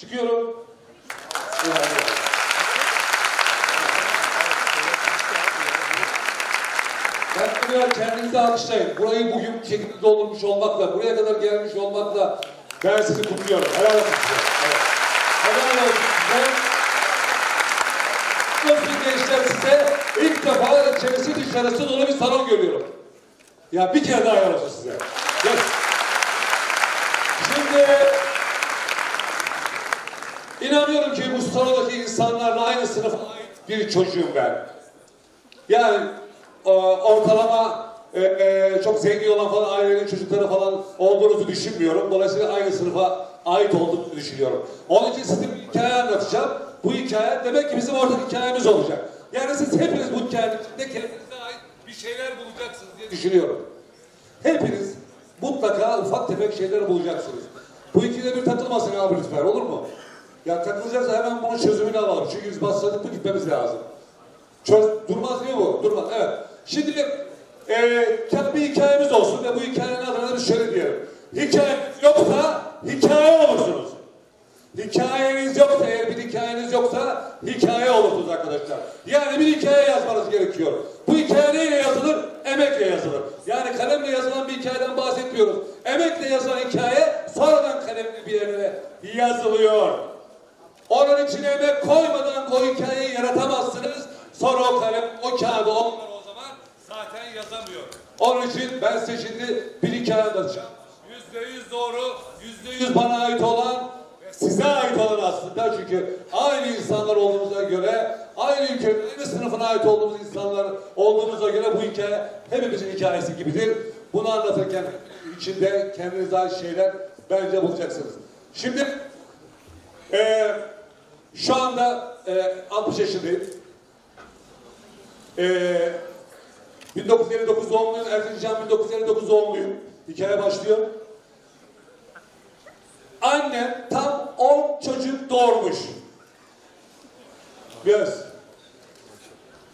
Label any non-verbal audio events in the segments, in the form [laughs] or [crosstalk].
Çıkıyorum. Ben buraya kendinizi alkışlayın. Burayı bugün bu şekilde doldurmuş olmakla, buraya kadar gelmiş olmakla ben sizi kutluyorum. Helal olsun size. Helal olsun size. Nasıl gençler size ilk defa içerisi dışarısı dolu bir salon görüyorum. Ya bir kere daha helal olsun size. Yes. Şimdi inanıyorum ki bu salondaki insanlarla aynı sınıfa ait bir çocuğum ben. Yani e, ortalama e, e, çok zengin olan falan ailenin çocukları falan olduğunuzu düşünmüyorum. Dolayısıyla aynı sınıfa ait olduğunuzu düşünüyorum. Onun için size bir hikaye anlatacağım. Bu hikaye demek ki bizim ortak hikayemiz olacak. Yani siz hepiniz bu hikayenin içinde kendinize ait bir şeyler bulacaksınız diye düşünüyorum. Hepiniz mutlaka ufak tefek şeyler bulacaksınız. Bu ikide bir takılmasın abi lütfen olur mu? Ya takılacaksa hemen bunun çözümünü alalım. Çünkü biz başladık mı gitmemiz lazım. Çöz, durmaz değil mi bu? Durmaz. Evet. Şimdi e, kendi bir hikayemiz olsun ve bu hikayenin adına da şöyle diyelim. Hikayeniz yoksa hikaye olursunuz. Hikayeniz yoksa, eğer bir hikayeniz yoksa hikaye olursunuz arkadaşlar. Yani bir hikaye yazmanız gerekiyor. Bu hikaye neyle yazılır? Emekle yazılır. Yani kalemle yazılan bir hikayeden bahsetmiyoruz. Emekle yazılan hikaye sonradan kalemle bir yerlere yazılıyor. Onun içine emek koymadan o hikayeyi yaratamazsınız. Sonra o kalem, o kağıdı onlar o zaman zaten yazamıyor. Onun için ben size şimdi bir hikaye anlatacağım. Yüzde yüz doğru, yüzde yüz bana ait olan size ait olan aslında çünkü aynı insanlar olduğumuza göre, aynı ülkenin, aynı sınıfına ait olduğumuz insanlar olduğumuza göre bu hikaye hepimizin hikayesi gibidir. Bunu anlatırken içinde kendinize ait şeyler bence bulacaksınız. Şimdi ee, şu anda e, 60 yaşındayım. Ee, 1959 doğumluyum. Erzincan 1959 doğumluyum. Hikaye başlıyor. Annem tam 10 çocuk doğurmuş. Yes.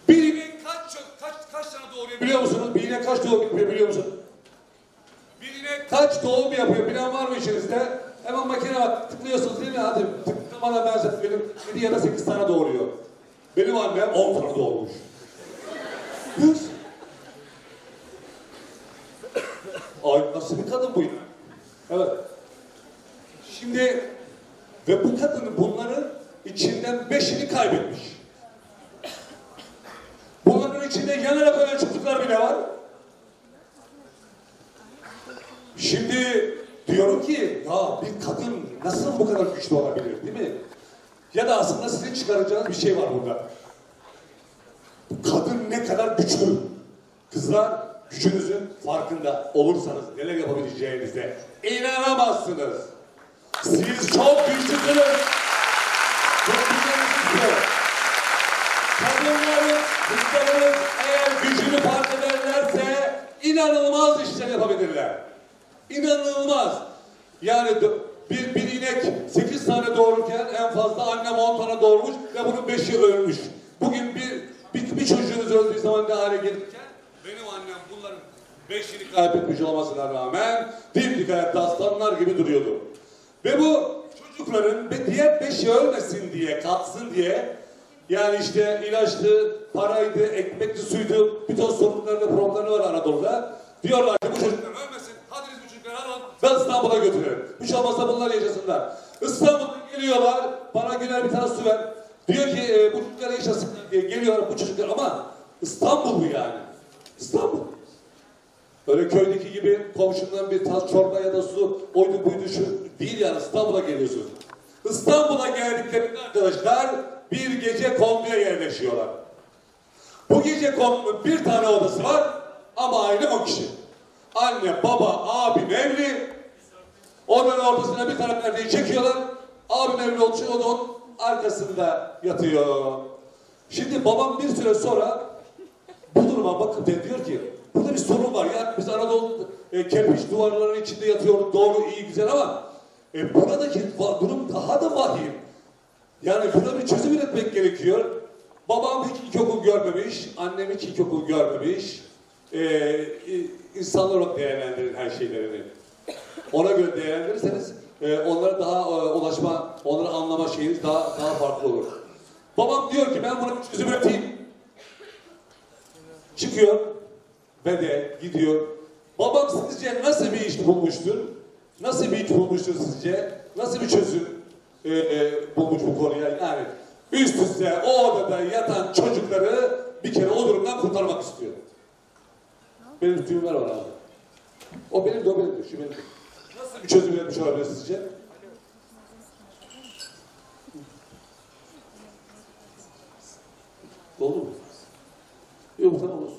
Bir inek kaç, kaç, kaç tane doğuruyor biliyor musunuz? Bir inek kaç doğum yapıyor biliyor musunuz? Bir inek kaç doğum yapıyor bilen var mı içinizde? Hemen makine bak tıklıyorsunuz değil mi? Hadi tıklamadan ben size benim 7 ya da 8 tane doğuruyor. Benim annem 10 tane doğurmuş. Yes. Ay nasıl bir kadın bu ya? Evet. Şimdi ve bu kadın bunların içinden beşini kaybetmiş. Bunların içinde yanarak ölen çocuklar bile var. Şimdi diyorum ki ya bir kadın nasıl bu kadar güçlü olabilir değil mi? Ya da aslında sizin çıkaracağınız bir şey var burada. Kadın ne kadar güçlü. Kızlar gücünüzün farkında olursanız neler yapabileceğinize inanamazsınız. Siz çok güçlüsünüz. Çok güçlüsünüz. Kadınların, kızlarımız eğer gücünü fark ederlerse inanılmaz işler yapabilirler. İnanılmaz. Yani bir, bir inek 8 tane doğururken en fazla annem 10 tane doğurmuş ve bunun 5'i ölmüş. Bugün bir, bir, bir çocuğunuz öldüğü zaman ne hale gelirken benim annem bunların 5'ini kaybetmiş olmasına rağmen dimdik hayatta aslanlar gibi duruyordu. Ve bu çocukların ve diğer beşi ölmesin diye, kalsın diye yani işte ilaçtı, paraydı, ekmekli suydu, bir ton sorunlarla problemleri var Anadolu'da. Diyorlar ki bu çocuklar ölmesin, ve İstanbul'a götürelim. Hiç olmazsa bunlar yaşasınlar. İstanbul'a geliyorlar, bana güler bir tane su ver. Diyor ki e, bu çocuklar yaşasınlar diye geliyorlar bu çocuklar ama İstanbul bu yani. İstanbul. Öyle köydeki gibi komşundan bir tas çorba ya da su oydu buydu şu değil yani İstanbul'a geliyorsunuz. İstanbul'a geldiklerinde arkadaşlar bir gece konduya yerleşiyorlar. Bu gece konunun bir tane odası var ama aile o kişi. Anne, baba, abim evli. Onun ortasına bir tane perdeyi çekiyorlar. Abim evli olduğu için o da onun arkasında yatıyor. Şimdi babam bir süre sonra bu duruma bakıp de diyor ki burada bir sorun var ya biz Anadolu e, kerpiç duvarların içinde yatıyoruz doğru iyi güzel ama e, buradaki durum daha da vahim. Yani buna bir çözüm üretmek gerekiyor. Babam hiç ilkokul görmemiş, annem hiç ilkokul görmemiş. Ee, i- insanlar olarak değerlendirin her şeylerini. Ona göre değerlendirirseniz e, onlara daha e, ulaşma, onları anlama şeyiniz daha daha farklı olur. Babam diyor ki ben bunu bir çözüm üreteyim. Çıkıyor ve de gidiyor. Babam sizce nasıl bir iş bulmuştur? Nasıl bir iş bulmuştur sizce? Nasıl bir çözüm e, e, bulmuş bu konuya? Yani üst üste o odada yatan çocukları bir kere o durumdan kurtarmak istiyor. Benim düğümler var abi. O benim de o benim de. Şu benim de. Nasıl bir çözüm üretmiş olabilir sizce? Oldu mu? Yok tamam olsun.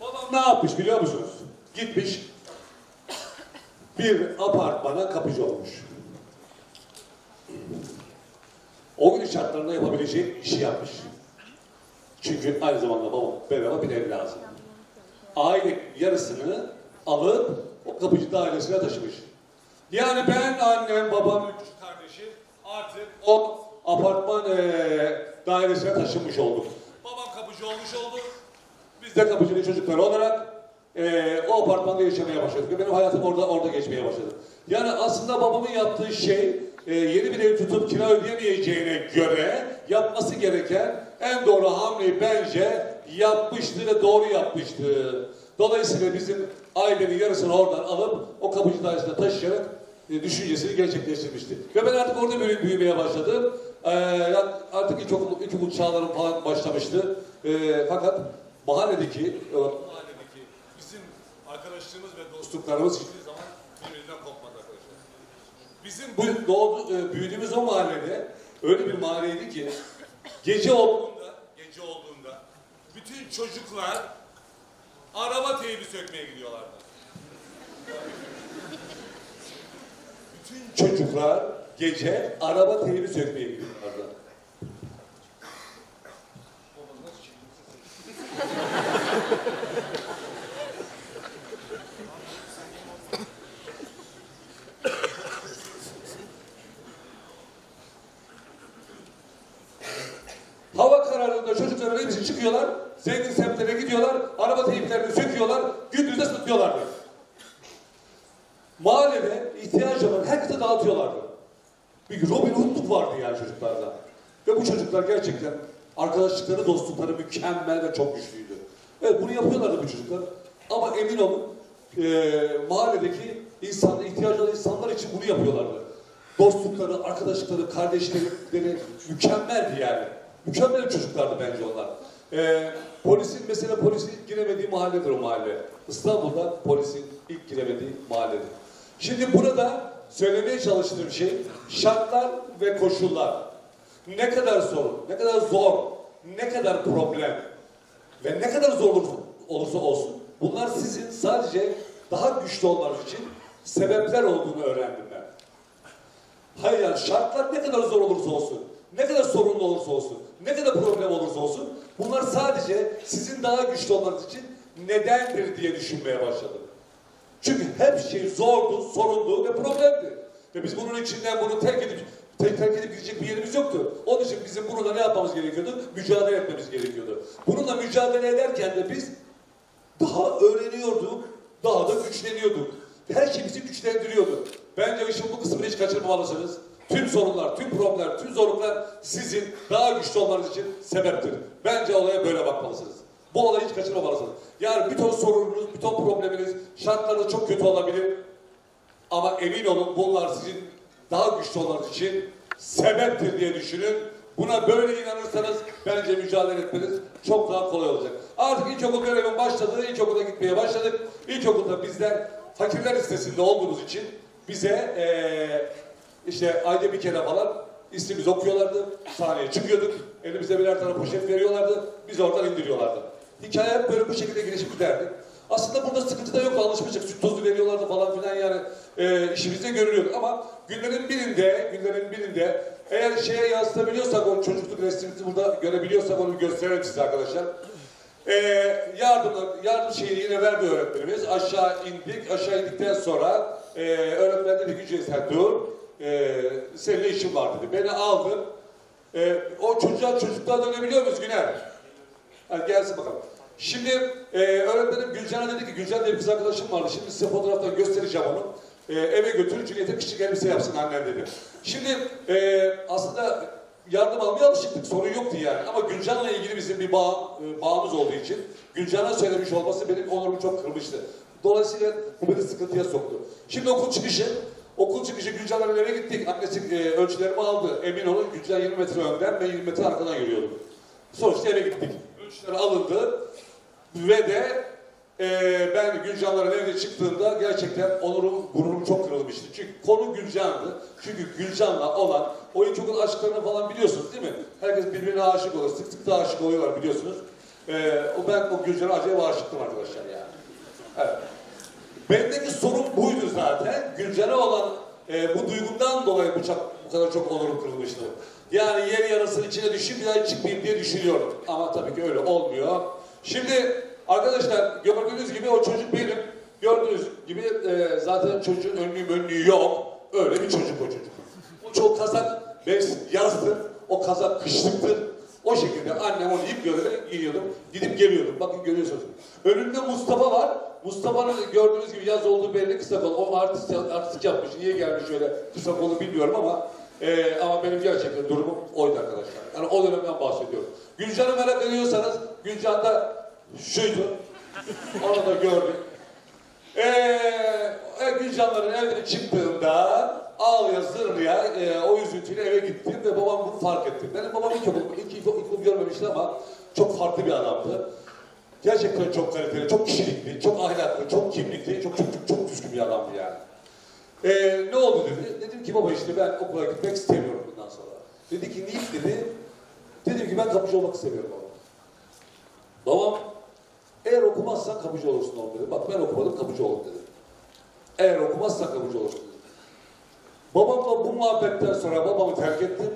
Babam ne yapmış biliyor musunuz? Gitmiş bir apartmana kapıcı olmuş. O gün şartlarında yapabileceği işi yapmış. Çünkü aynı zamanda babam bedava bir ev lazım. Aile yarısını alıp o kapıcı dairesine taşımış. Yani ben, annem, babam, üç kardeşim artık o apartman eee dairesine taşınmış olduk. Babam kapıcı olmuş oldu. Biz de kapıcının çocukları olarak eee, o apartmanda yaşamaya başladık. Benim hayatım orada orada geçmeye başladı. Yani aslında babamın yaptığı şey eee, yeni bir ev tutup kira ödeyemeyeceğine göre yapması gereken en doğru hamleyi bence yapmıştı ve doğru yapmıştı. Dolayısıyla bizim ailenin yarısını oradan alıp o kapıcı dairesine taşıyarak e, düşüncesini gerçekleştirmişti. Ve ben artık orada büyü- büyümeye başladım. Ee, artık ilkokul, ilkokul çağlarım falan başlamıştı. Ee, fakat mahalledeki, e, mahalledeki bizim arkadaşlığımız ve dostluklarımız hiçbir zaman birbirinden kopmadı arkadaşlar. Bizim bu doğdu, e, büyüdüğümüz o mahallede öyle bir mahalleydi ki gece olduğunda, gece olduğunda bütün çocuklar araba teybi sökmeye gidiyorlardı. Bütün çocuklar gece araba teybi sökmeye gidiyorlardı. Hava kararında çocukların hepsi çıkıyorlar, zengin semtlere gidiyorlar, araba teyiplerini söküyorlar, gündüzde satıyorlardı. Mahallede ihtiyacı olan herkese dağıtıyorlardı. Bir Robin Hood'luk vardı yani çocuklarda. Ve bu çocuklar gerçekten arkadaşlıkları, dostlukları mükemmel ve çok güçlüydü. Evet bunu yapıyorlardı bu çocuklar. Ama emin olun eee mahalledeki insan, ihtiyacı olan insanlar için bunu yapıyorlardı. Dostlukları, arkadaşlıkları, kardeşlikleri mükemmeldi yani. Mükemmel çocuklardı bence onlar. Eee polisin mesela polisin ilk giremediği mahalledir o mahalle. İstanbul'da polisin ilk giremediği mahalledir. Şimdi burada söylemeye çalıştığım şey şartlar ve koşullar. Ne kadar sorun, ne kadar zor, ne kadar problem ve ne kadar zor olursa, olsun bunlar sizin sadece daha güçlü olmanız için sebepler olduğunu öğrendim ben. Hayır şartlar ne kadar zor olursa olsun, ne kadar sorunlu olursa olsun, ne kadar problem olursa olsun bunlar sadece sizin daha güçlü olmanız için nedendir diye düşünmeye başladım. Çünkü hep şey zordu, sorundu ve problemdi. Ve biz bunun içinden bunu terk edip te- terk edip gidecek bir yerimiz yoktu. Onun için bizim bununla ne yapmamız gerekiyordu? Mücadele etmemiz gerekiyordu. Bununla mücadele ederken de biz daha öğreniyorduk, daha da güçleniyorduk. Her şey bizi güçlendiriyordu. Bence işin bu kısmını hiç kaçırmamalısınız. Tüm sorunlar, tüm problemler, tüm zorluklar sizin daha güçlü olmanız için sebeptir. Bence olaya böyle bakmalısınız. Bu olayı hiç kaçırmamalısınız. Yani bir ton sorununuz, bir ton probleminiz, şartlarınız çok kötü olabilir. Ama emin olun bunlar sizin daha güçlü olmanız için sebeptir diye düşünün. Buna böyle inanırsanız bence mücadele etmeniz çok daha kolay olacak. Artık ilkokul görevim başladı, ilkokula gitmeye başladık. İlkokulda bizler fakirler listesinde olduğumuz için bize eee, işte ayda bir kere falan ismimizi okuyorlardı. Sahneye çıkıyorduk. Elimize birer tane poşet veriyorlardı. Bizi oradan indiriyorlardı. Hikaye hep böyle bu şekilde gelişip giderdi. Aslında burada sıkıntı da yoktu alışmıştık. Süt tozu veriyorlardı falan filan yani e, işimizde görülüyordu. Ama günlerin birinde, günlerin birinde eğer şeye yansıtabiliyorsak o çocukluk resmimizi burada görebiliyorsak onu gösterelim size arkadaşlar. E, yardım, yardım şeyini yine verdi öğretmenimiz. Aşağı indik. Aşağı indikten sonra e, öğretmen dedi ki Ceysen dur. E, seninle işim var dedi. Beni aldı. E, o çocuğa çocukluğa dönebiliyor muyuz Güner? Hadi gelsin bakalım. Şimdi e, öğretmenim Gülcan'a dedi ki Gülcan diye bir kız arkadaşım vardı. Şimdi size fotoğraftan göstereceğim onu. E, eve götürün Cüneyt'e küçük elbise yapsın annem dedi. Şimdi e, aslında yardım almaya alışıktık. Sorun yoktu yani. Ama Gülcan'la ilgili bizim bir bağ, e, bağımız olduğu için Gülcan'a söylemiş olması benim onurumu çok kırmıştı. Dolayısıyla bu beni sıkıntıya soktu. Şimdi okul çıkışı, okul çıkışı Gülcan'ların eve gittik. Annesi e, ölçülerimi aldı. Emin olun Gülcan 20 metre önden, ben 20 metre arkadan yürüyordum. Sonuçta eve gittik. Ölçüler alındı ve de e, ben Gülcan'ların evine çıktığımda gerçekten onurum, gururum çok kırılmıştı. Çünkü konu Gülcan'dı. Çünkü Gülcan'la olan o ilkokul aşklarını falan biliyorsunuz değil mi? Herkes birbirine aşık olur. Sık sık da aşık oluyorlar biliyorsunuz. E, o ben o Gülcan'a acayip aşıktım arkadaşlar yani. Evet. Bendeki sorun buydu zaten. Gülcan'a olan e, bu duygumdan dolayı bu, çok, bu kadar çok onurum kırılmıştı. Yani yer yarasının içine düşüp bir daha çıkmayayım diye düşünüyorum. Ama tabii ki öyle olmuyor. Şimdi arkadaşlar gördüğünüz gibi o çocuk benim. Gördüğünüz gibi e, zaten çocuğun önlüğü önlüğü yok. Öyle bir çocuk o çocuk. O çok kazak mevsim yazdı. O kazak kışlıktır. O şekilde annem onu ip göre giyiyordum. Gidip geliyordum. Bakın görüyorsunuz. Önümde Mustafa var. Mustafa'nın gördüğünüz gibi yaz olduğu belli kısa kol. O artist, artistik yapmış. Niye gelmiş öyle kısa kolu bilmiyorum ama e, ama benim gerçekten durumum oydu arkadaşlar. Yani o dönemden bahsediyorum. Gülcan'ı merak ediyorsanız Gülcan da şuydu. Onu da gördük. Eee e, Gülcanların evden çıktığımda ağlaya zırlaya e, o üzüntüyle eve gittim ve babam bunu fark etti. Benim babam ilk okul, ilk, ilk, ilk görmemişti ama çok farklı bir adamdı. Gerçekten çok kaliteli, çok kişilikli, çok ahlaklı, çok kimlikli, çok çok çok, çok düzgün bir adamdı yani. Ee, ne oldu dedi. Dedim ki baba işte ben okula gitmek istemiyorum bundan sonra. Dedi ki niye dedi. Dedim ki ben kapıcı olmak istemiyorum baba. Babam eğer okumazsan kapıcı olursun oğlum dedi. Bak ben okumadım kapıcı oldum dedi. Eğer okumazsan kapıcı olursun dedi. Babamla bu muhabbetten sonra babamı terk ettim.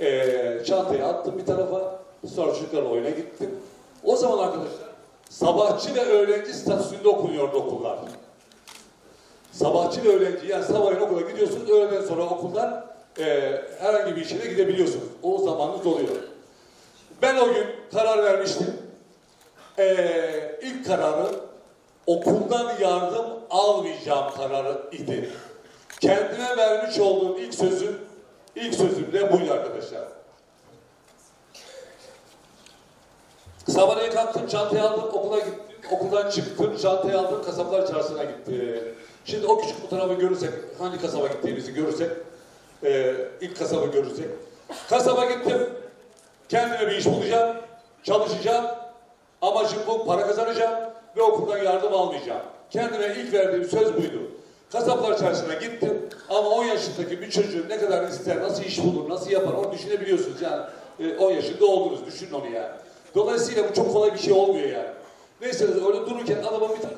Ee, çantayı attım bir tarafa. Sonra çocuklarla oyuna gittim. O zaman arkadaşlar sabahçı ve öğlenci statüsünde okunuyordu okullar. Sabahçı ve öğlenci yani sabahleyin okula gidiyorsunuz, öğleden sonra okuldan e, herhangi bir işe de gidebiliyorsunuz. O zamanınız oluyor. Ben o gün karar vermiştim. E, ilk kararı okuldan yardım almayacağım kararı idi. Kendime vermiş olduğum ilk sözüm, ilk sözüm de buydu arkadaşlar. Sabahleyin kalktım, çantayı aldım, okula gittim. Okuldan çıktım, çantayı aldım, kasaplar çarşısına gittim. Şimdi o küçük fotoğrafı görürsek, hangi kasaba gittiğimizi görürsek, e, ilk kasabı görürsek. Kasaba gittim, kendime bir iş bulacağım, çalışacağım. Amacım bu, para kazanacağım ve okuldan yardım almayacağım. Kendime ilk verdiğim söz buydu. Kasaplar çarşısına gittim ama 10 yaşındaki bir çocuğun ne kadar ister, nasıl iş bulur, nasıl yapar onu düşünebiliyorsunuz yani. E, 10 yaşında oldunuz, düşünün onu yani. Dolayısıyla bu çok kolay bir şey olmuyor yani. Neyse öyle dururken adamın bir tane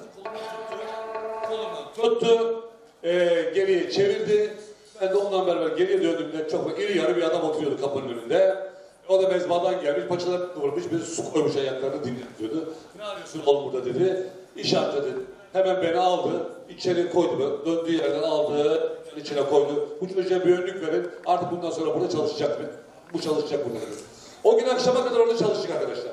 kolundan tuttu, e, geriye çevirdi. Ben de ondan beraber geriye döndüğümde çok iri yarı bir adam oturuyordu kapının önünde. O da mezbadan gelmiş, paçalarını kıvırmış, bir su koymuş ayaklarını dinletiyordu. Ne arıyorsun oğlum burada dedi. İş amca dedi. Hemen beni aldı, içeri koydu, döndüğü yerden aldı, içine koydu. Bu çocuğa bir önlük verin, artık bundan sonra burada çalışacak mı? Bu çalışacak burada dedi. O gün akşama kadar orada çalıştık arkadaşlar.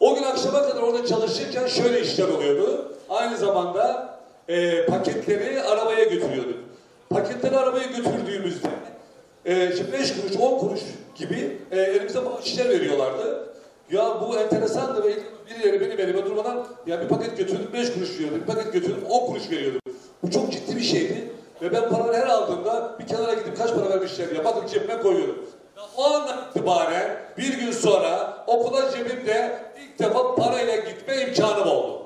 O gün akşama kadar orada çalışırken şöyle işler oluyordu. Aynı zamanda e, paketleri arabaya götürüyorduk. Paketleri arabaya götürdüğümüzde e, şimdi 5 kuruş 10 kuruş gibi e, elimize şişler veriyorlardı. Ya bu enteresan da birileri benim elime durmadan ya bir paket götürdüm 5 kuruş veriyordu, bir paket götürdüm 10 kuruş veriyordu. Bu çok ciddi bir şeydi. Ve ben paraları her aldığımda bir kenara gidip kaç para vermişler diye bakıp cebime koyuyordum. O andan itibaren bir gün sonra okula cebimde ilk defa parayla gitme imkanım oldu.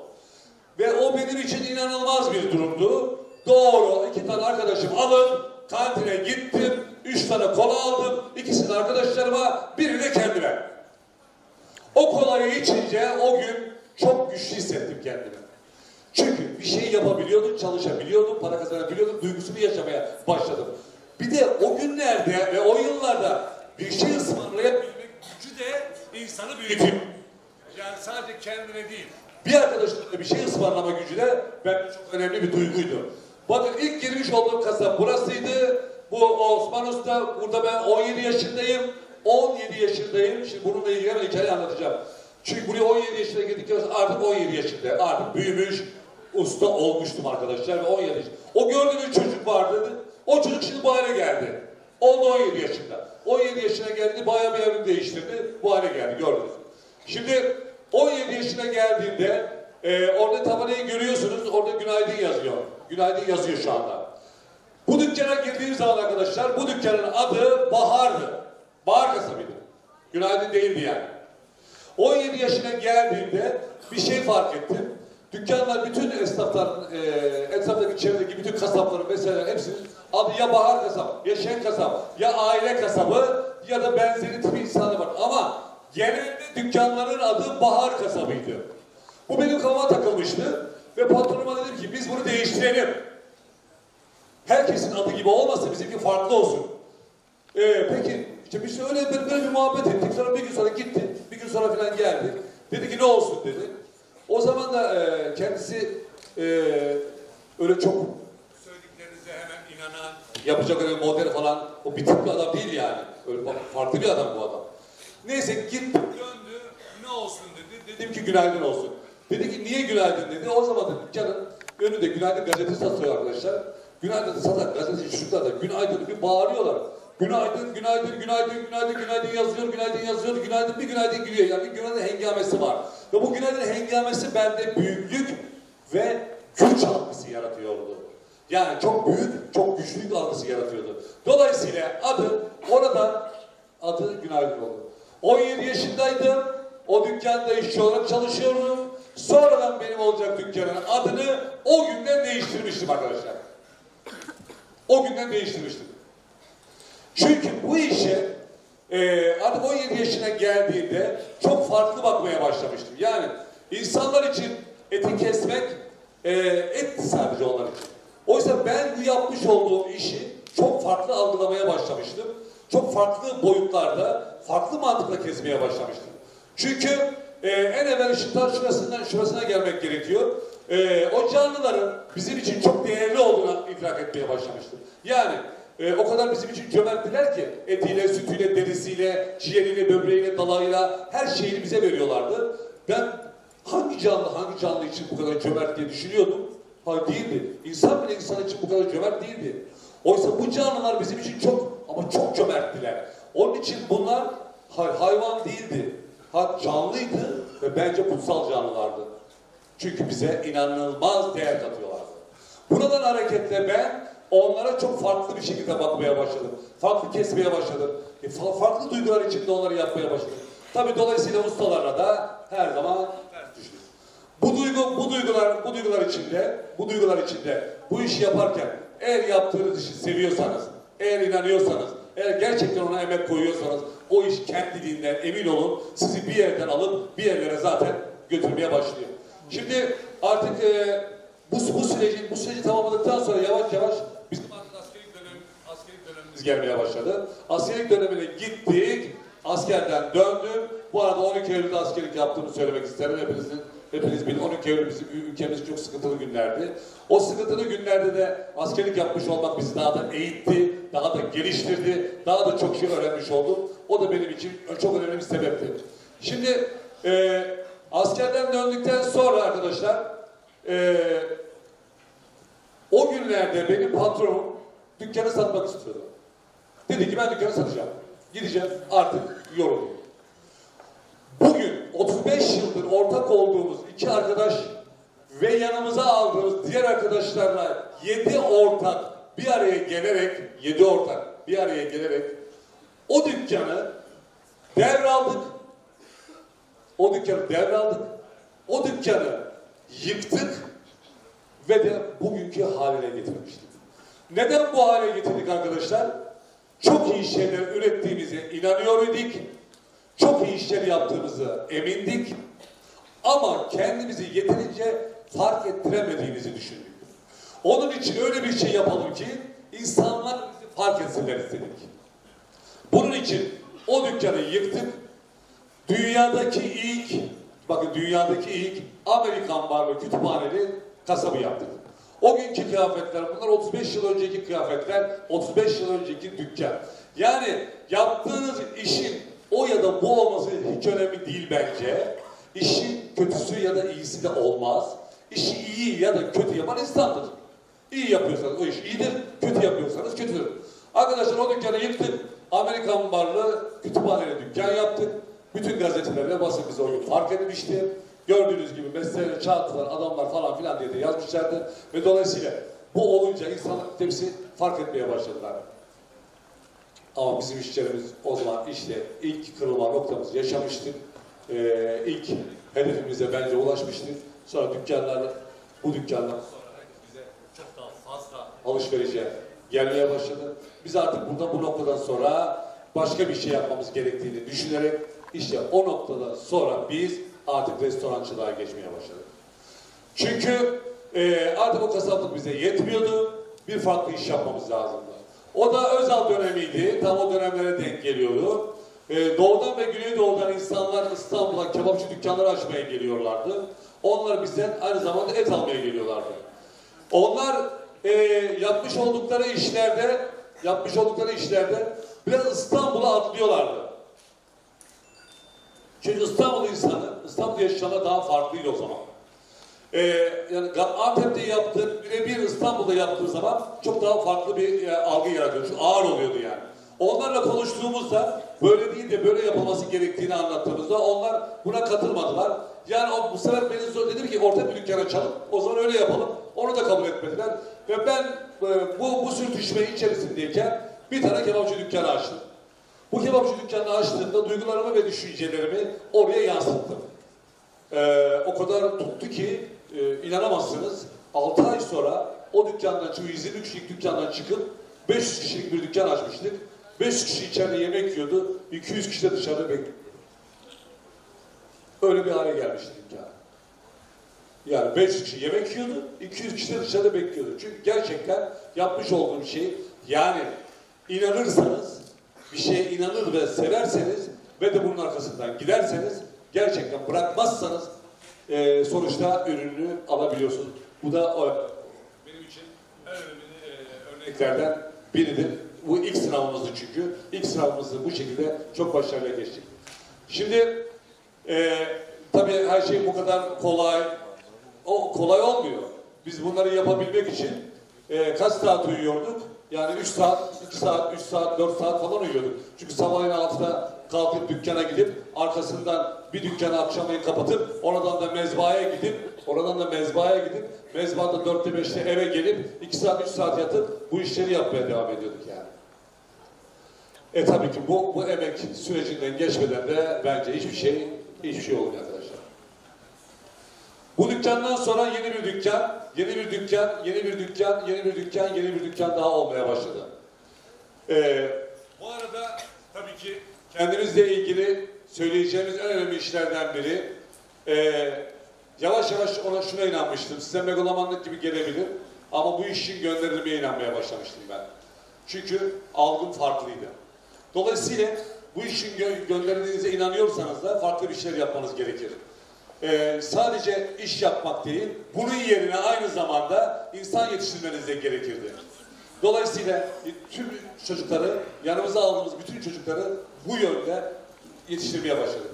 Ve o benim için inanılmaz bir durumdu. Doğru iki tane arkadaşım alıp kantine gittim. Üç tane kola aldım. İkisini arkadaşlarıma, birini kendime. O kolayı içince o gün çok güçlü hissettim kendimi. Çünkü bir şey yapabiliyordum, çalışabiliyordum, para kazanabiliyordum, duygusunu yaşamaya başladım. Bir de o günlerde ve o yıllarda bir şey ısmarlayabilmek gücü de insanı büyütüyor. Yani sadece kendine değil. Bir arkadaşına bir şey ısmarlama gücü de ben çok önemli bir duyguydu. Bakın ilk girmiş olduğum kasap burasıydı. Bu Osman Usta, burada ben 17 yaşındayım. 17 yaşındayım. Şimdi bununla ilgili bir hikaye anlatacağım. Çünkü buraya 17 yaşına girdik artık 17 yaşında. Artık büyümüş, usta olmuştum arkadaşlar ve 17 yaşında. O gördüğünüz çocuk vardı. O çocuk şimdi bu hale geldi. Oldu 17 yaşında. 17 yaşına geldi, bayağı bir evini değiştirdi. Bu hale geldi gördünüz. Şimdi 17 yaşına geldiğinde e, orada tabelayı görüyorsunuz. Orada günaydın yazıyor. Günaydın yazıyor şu anda. Bu dükkana girdiğim zaman arkadaşlar bu dükkanın adı Bahar'dı. Bahar kasabıydı. Günaydın değildi yani. 17 yaşına geldiğimde bir şey fark ettim. Dükkanlar bütün esnafların, e, etraftaki çevredeki bütün kasapların mesela hepsinin adı ya bahar kasap, ya şen kasap, ya aile kasabı ya da benzeri tipi insanlar var. Ama genelde dükkanların adı bahar kasabıydı. Bu benim kafama takılmıştı ve patronuma dedim ki biz bunu değiştirelim. Herkesin adı gibi olmasın, bizimki farklı olsun. Ee, peki, işte biz öyle böyle, böyle bir muhabbet ettik. Sonra bir gün sonra gitti, bir gün sonra falan geldi. Dedi ki ne olsun dedi. O zaman da e, kendisi e, öyle çok söylediklerinize hemen inanan, yapacak öyle model falan, o bitik bir adam değil yani. Öyle farklı bir adam bu adam. Neyse gitti, döndü, ne olsun dedi. Dedim ki günaydın olsun. Dedi ki niye günaydın dedi. O zaman da dükkanın önünde günaydın gazetesi satıyor arkadaşlar. Günaydın satan gazeteci çocuklar da günaydın bir bağırıyorlar. Günaydın, günaydın, günaydın, günaydın, günaydın yazıyor, günaydın yazıyor, günaydın, bir günaydın gülüyor. Yani bir günaydın hengamesi var. Ve bu günaydın hengamesi bende büyüklük ve güç algısı yaratıyordu. Yani çok büyük, çok güçlülük algısı yaratıyordu. Dolayısıyla adı orada adı günaydın oldu. 17 yaşındaydım. O dükkanda işçi olarak çalışıyorum. Sonradan benim olacak dükkanın adını o günden değiştirmiştim arkadaşlar. O günden değiştirmiştim. Çünkü bu işe e, artık 17 yaşına geldiğinde çok farklı bakmaya başlamıştım. Yani insanlar için eti kesmek e, etti sadece onlar için. Oysa ben bu yapmış olduğum işi çok farklı algılamaya başlamıştım. Çok farklı boyutlarda, farklı mantıkla kesmeye başlamıştım. Çünkü e, en evvel ta şurasından şurasına gelmek gerekiyor. E, o canlıların bizim için çok değerli olduğunu idrak etmeye başlamıştım. Yani e, o kadar bizim için cömerttiler ki etiyle, sütüyle, derisiyle, ciğeriyle, böbreğiyle, dalağıyla her şeyini bize veriyorlardı. Ben hangi canlı hangi canlı için bu kadar cömert diye düşünüyordum. Hayır değildi. İnsan bile insan için bu kadar cömert değildi. Oysa bu canlılar bizim için çok ama çok cömerttiler. Onun için bunlar hay- hayvan değildi. Ha, canlıydı ve bence kutsal canlılardı. Çünkü bize inanılmaz değer katıyorlardı. Buradan hareketle ben onlara çok farklı bir şekilde bakmaya başladım. Farklı kesmeye başladım. E, fa- farklı duygular içinde onları yapmaya başladım. Tabii dolayısıyla ustalarla da her zaman ters düştüm. Bu duygu, bu duygular, bu duygular içinde, bu duygular içinde bu işi yaparken eğer yaptığınız işi seviyorsanız, eğer inanıyorsanız, eğer gerçekten ona emek koyuyorsanız o iş kendiliğinden emin olun sizi bir yerden alıp bir yerlere zaten götürmeye başlıyor. Şimdi artık e, bu, bu süreci bu süreci tamamladıktan sonra yavaş yavaş bizim artık askerlik dönem askerlik dönemimiz gelmeye başladı. Askerlik dönemine gittik. Askerden döndüm. Bu arada 12 Eylül'de askerlik yaptığımı söylemek isterim. Hepinizin Hepiniz bilin 12 Eylül bizim ülkemiz çok sıkıntılı günlerdi. O sıkıntılı günlerde de askerlik yapmış olmak bizi daha da eğitti, daha da geliştirdi, daha da çok şey öğrenmiş oldum. O da benim için çok önemli bir sebepti. Şimdi e, askerden döndükten sonra arkadaşlar e, o günlerde benim patronum dükkanı satmak istiyordu. Dedi ki ben dükkanı satacağım. Gideceğim artık yoruldum. Bugün 35 yıldır ortak olduğumuz iki arkadaş ve yanımıza aldığımız diğer arkadaşlarla 7 ortak bir araya gelerek 7 ortak bir araya gelerek o dükkanı devraldık. O dükkanı devraldık. O dükkanı yıktık ve de bugünkü haline getirmiştik. Neden bu hale getirdik arkadaşlar? Çok iyi şeyler ürettiğimize inanıyor idik. Çok iyi işler yaptığımızı emindik. Ama kendimizi yeterince fark ettiremediğimizi düşündük. Onun için öyle bir şey yapalım ki insanlar bizi fark etsinler istedik. Bunun için o dükkanı yıktık. Dünyadaki ilk, bakın dünyadaki ilk Amerikan barlı kütüphaneli kasabı yaptık. O günkü kıyafetler, bunlar 35 yıl önceki kıyafetler, 35 yıl önceki dükkan. Yani yaptığınız işin o ya da bu olması hiç önemli değil bence. İşin kötüsü ya da iyisi de olmaz. İşi iyi ya da kötü yapan insandır. İyi yapıyorsanız o iş iyidir, kötü yapıyorsanız kötüdür. Arkadaşlar o dükkanı yıktık. Amerikan barlı kütüphaneli dükkan yaptık. Bütün gazetelerle basın bize o gün fark etmişti. Gördüğünüz gibi mesleğe çağırdılar adamlar falan filan diye de yazmışlardı. Ve dolayısıyla bu olunca insanlar hepsi fark etmeye başladılar. Ama bizim işlerimiz o zaman işte ilk kırılma noktamızı yaşamıştık. Ee, ilk hedefimize bence ulaşmıştık. Sonra dükkanlar, bu dükkanlar sonra bize çok daha fazla alışverişe gelmeye başladı. Biz artık burada bu noktadan sonra başka bir şey yapmamız gerektiğini düşünerek işte o noktadan sonra biz artık restorancılığa geçmeye başladık. Çünkü e, artık o kasaplık bize yetmiyordu. Bir farklı iş yapmamız lazımdı. O da Özal dönemiydi. Tam o dönemlere denk geliyordu. E, doğudan ve güneydoğudan insanlar İstanbul'a kebapçı dükkanları açmaya geliyorlardı. Onlar bizden aynı zamanda et almaya geliyorlardı. Onlar e, yapmış oldukları işlerde yapmış oldukları işlerde biraz İstanbul'a atlıyorlardı. Çünkü İstanbul insanı, İstanbul'da yaşayanlar daha farklıydı o zaman. Ee, yani Antep'te yaptığı, birebir İstanbul'da yaptığı zaman çok daha farklı bir e, algı yaratıyor. Çünkü ağır oluyordu yani. Onlarla konuştuğumuzda böyle değil de böyle yapılması gerektiğini anlattığımızda onlar buna katılmadılar. Yani o, bu sefer beni zor dedim ki orta bir dükkan açalım. O zaman öyle yapalım. Onu da kabul etmediler. Ve ben e, bu, bu sürtüşme içerisindeyken bir tane kebapçı dükkanı açtım. Bu kebapçı dükkanını açtığımda duygularımı ve düşüncelerimi oraya yansıttım. Ee, o kadar tuttu ki e, inanamazsınız. 6 ay sonra o dükkandan çıkıp 120 kişilik dükkandan çıkıp 500 kişilik bir dükkan açmıştık. 500 kişi içeride yemek yiyordu. 200 kişi de dışarıda bekliyordu. Öyle bir hale gelmişti dükkan. Yani 500 kişi yemek yiyordu, 200 kişi de dışarıda bekliyordu. Çünkü gerçekten yapmış olduğum şey yani inanırsanız, bir şeye inanır ve severseniz ve de bunun arkasından giderseniz gerçekten bırakmazsanız e, sonuçta ürünü alabiliyorsunuz. Bu da o, benim için en önemli e, örneklerden biridir. Bu ilk sınavımızdı çünkü. İlk sınavımızı bu şekilde çok başarılı geçtik. Şimdi e, tabii her şey bu kadar kolay, o kolay olmuyor. Biz bunları yapabilmek için e, kaç saat uyuyorduk? Yani 3 saat, 2 saat, 3 saat, 4 saat falan uyuyorduk. Çünkü sabahleyin 6'da kalkıp dükkana gidip arkasından bir dükkanı akşamleyin kapatıp oradan da mezbahaya gidip oradan da mezbahaya gidip mezbahada 4'te 5'te eve gelip 2 saat 3 saat yatıp bu işleri yapmaya devam ediyorduk yani. E tabii ki bu, bu emek sürecinden geçmeden de bence hiçbir şey hiçbir şey arkadaşlar. Bu dükkandan sonra yeni bir dükkan, yeni bir dükkan, yeni bir dükkan, yeni bir dükkan, yeni bir dükkan daha olmaya başladı. Ee, bu arada tabii ki kendimizle ilgili söyleyeceğimiz en önemli işlerden biri. Ee, yavaş yavaş ona şuna inanmıştım. Size megalomanlık gibi gelebilir. Ama bu işin gönderilmeye inanmaya başlamıştım ben. Çünkü algım farklıydı. Dolayısıyla bu işin gö gönderildiğinize inanıyorsanız da farklı bir şeyler yapmanız gerekir. Ee, sadece iş yapmak değil, bunun yerine aynı zamanda insan yetiştirmeniz de gerekirdi. Dolayısıyla tüm çocukları, yanımıza aldığımız bütün çocukları bu yönde yetiştirmeye başladık.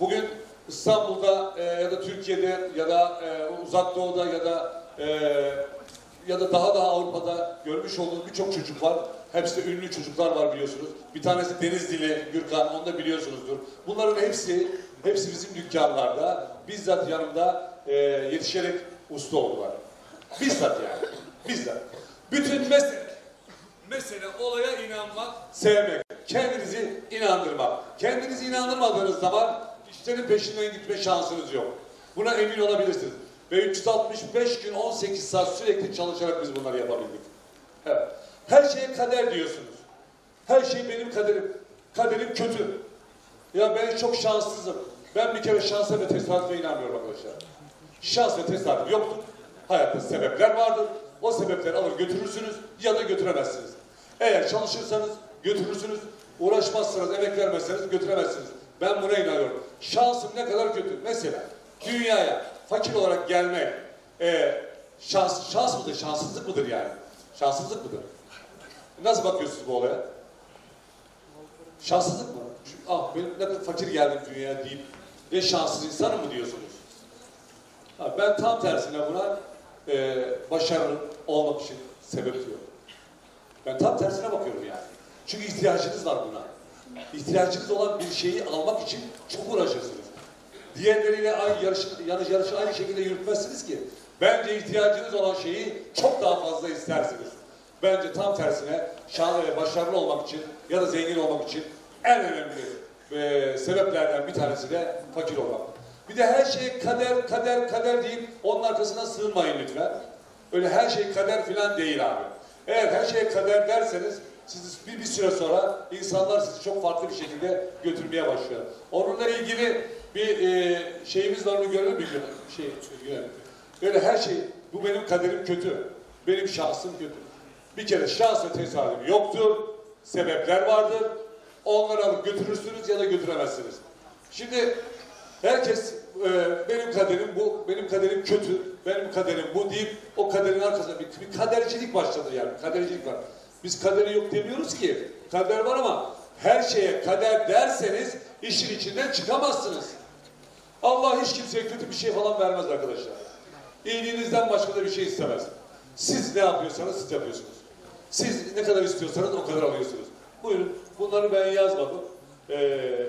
Bugün İstanbul'da e, ya da Türkiye'de ya da e, Uzak Doğu'da ya da e, ya da daha daha Avrupa'da görmüş olduğunuz birçok çocuk var. Hepsi de ünlü çocuklar var biliyorsunuz. Bir tanesi Denizlili Gürkan, onu da biliyorsunuzdur. Bunların hepsi hepsi bizim dükkanlarda bizzat yanımda e, yetişerek usta oldular. Bizzat yani. Bizzat. Bütün mesele mesele olaya inanmak, sevmek. Kendinizi inandırmak. Kendinizi inandırmadığınız zaman işlerin peşinden gitme şansınız yok. Buna emin olabilirsiniz. Ve 365 gün 18 saat sürekli çalışarak biz bunları yapabildik. Evet. Her şeye kader diyorsunuz. Her şey benim kaderim. Kaderim kötü. Ya ben çok şanssızım. Ben bir kere şansa ve tesadüfe inanmıyorum arkadaşlar. Şans ve tesadüf yoktur. Hayatta sebepler vardır. O sebepleri alır götürürsünüz ya da götüremezsiniz. Eğer çalışırsanız götürürsünüz. Uğraşmazsanız, emek vermezseniz götüremezsiniz. Ben buna inanıyorum. Şansım ne kadar kötü. Mesela dünyaya fakir olarak gelmek e, şans, şans mıdır, şanssızlık mıdır yani? Şanssızlık mıdır? Nasıl bakıyorsunuz bu olaya? Şanssızlık mı? Ah ben ne kadar fakir geldim dünyaya deyip ve şanssız insanım mı diyorsunuz? Ben tam tersine buna e, başarılı olmak için sebep diyorum. Ben tam tersine bakıyorum yani. Çünkü ihtiyacınız var buna. İhtiyacınız olan bir şeyi almak için çok uğraşırsınız. Diğerleriyle aynı yarışı, yarış, yarışı aynı şekilde yürütmezsiniz ki. Bence ihtiyacınız olan şeyi çok daha fazla istersiniz. Bence tam tersine şan ve başarılı olmak için ya da zengin olmak için en önemli e, sebeplerden bir tanesi de fakir olmak. Bir de her şey kader, kader, kader deyip onun arkasına sığınmayın lütfen. Öyle her şey kader filan değil abi. Eğer her şey kader derseniz siz bir, bir süre sonra insanlar sizi çok farklı bir şekilde götürmeye başlıyor. Onunla ilgili bir e, şeyimiz var onu görelim mi? Şey, görelim. Böyle her şey, bu benim kaderim kötü. Benim şahsım kötü. Bir kere şans ve tesadüf yoktur. Sebepler vardır. Onları alıp götürürsünüz ya da götüremezsiniz. Şimdi herkes e, benim kaderim bu, benim kaderim kötü, benim kaderim bu deyip o kaderin arkasında bir, bir kadercilik başladı yani. Kadercilik var. Biz kaderi yok demiyoruz ki. Kader var ama her şeye kader derseniz işin içinden çıkamazsınız. Allah hiç kimseye kötü bir şey falan vermez arkadaşlar. İyiliğinizden başka da bir şey istemez. Siz ne yapıyorsanız siz yapıyorsunuz. Siz ne kadar istiyorsanız o kadar alıyorsunuz. Buyurun. Bunları ben yazmadım. Ee,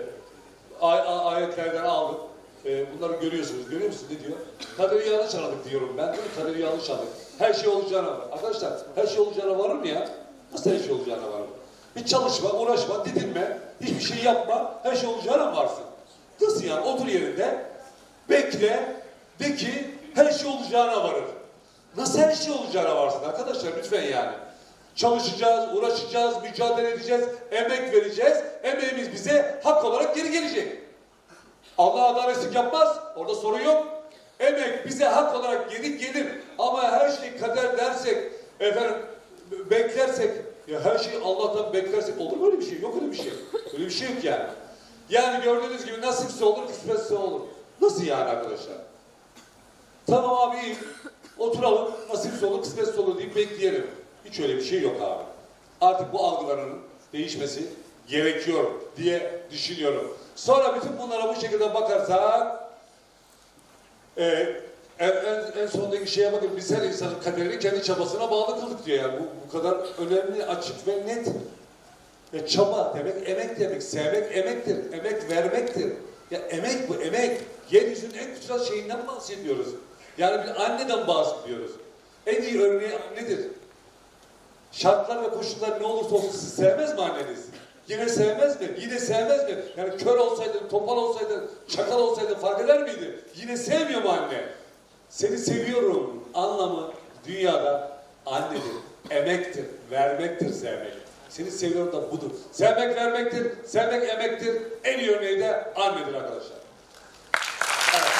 ay- ayetlerden aldım. Ee, bunları görüyorsunuz. Görüyor musunuz? Ne diyor? Kaderi yanlış anladık diyorum ben. Mi? Kaderi yanlış anladık. Her şey olacağına var. Arkadaşlar her şey olacağına varır mı ya? Nasıl her şey olacağına varır? Hiç çalışma, uğraşma, didinme, hiçbir şey yapma, her şey olacağına varsın? Nasıl yani? Otur yerinde, bekle, de ki her şey olacağına varır. Nasıl her şey olacağına varsın arkadaşlar lütfen yani. Çalışacağız, uğraşacağız, mücadele edeceğiz, emek vereceğiz. Emeğimiz bize hak olarak geri gelecek. Allah adaletsizlik yapmaz, orada sorun yok. Emek bize hak olarak geri gelir. Ama her şey kader dersek, efendim beklersek, ya her şeyi Allah'tan beklersek olur mu öyle bir şey? Yok öyle bir şey. Öyle bir şey yok yani. Yani gördüğünüz gibi nasipse olur, kısmetse olur. Nasıl yani arkadaşlar? Tamam abi. Oturalım, nasipse olur, kısmetse olur deyip bekleyelim. Hiç öyle bir şey yok abi. Artık bu algıların değişmesi gerekiyor diye düşünüyorum. Sonra bütün bunlara bu şekilde bakarsak e, en, en, en sondaki şeye bakın biz her insanın kaderini kendi çabasına bağlı kıldık diyor yani. Bu, bu kadar önemli, açık ve net. Ya çaba demek, emek demek, sevmek emektir, emek vermektir. Ya emek bu, emek. Yeryüzünün en güzel şeyinden bahsediyoruz. Yani bir anneden bahsediyoruz. En iyi örneği annedir. Şartlar ve koşullar ne olursa olsun sizi sevmez mi anneniz? Yine sevmez mi? Yine sevmez mi? Yani kör olsaydın, topal olsaydın, çakal olsaydın fark eder miydi? Yine sevmiyor mu anne? Seni seviyorum anlamı dünyada annedir, emektir, vermektir sevmek. Seni seviyorum da budur. Sevmek vermektir, sevmek emektir. En iyi örneği de annedir arkadaşlar. Evet.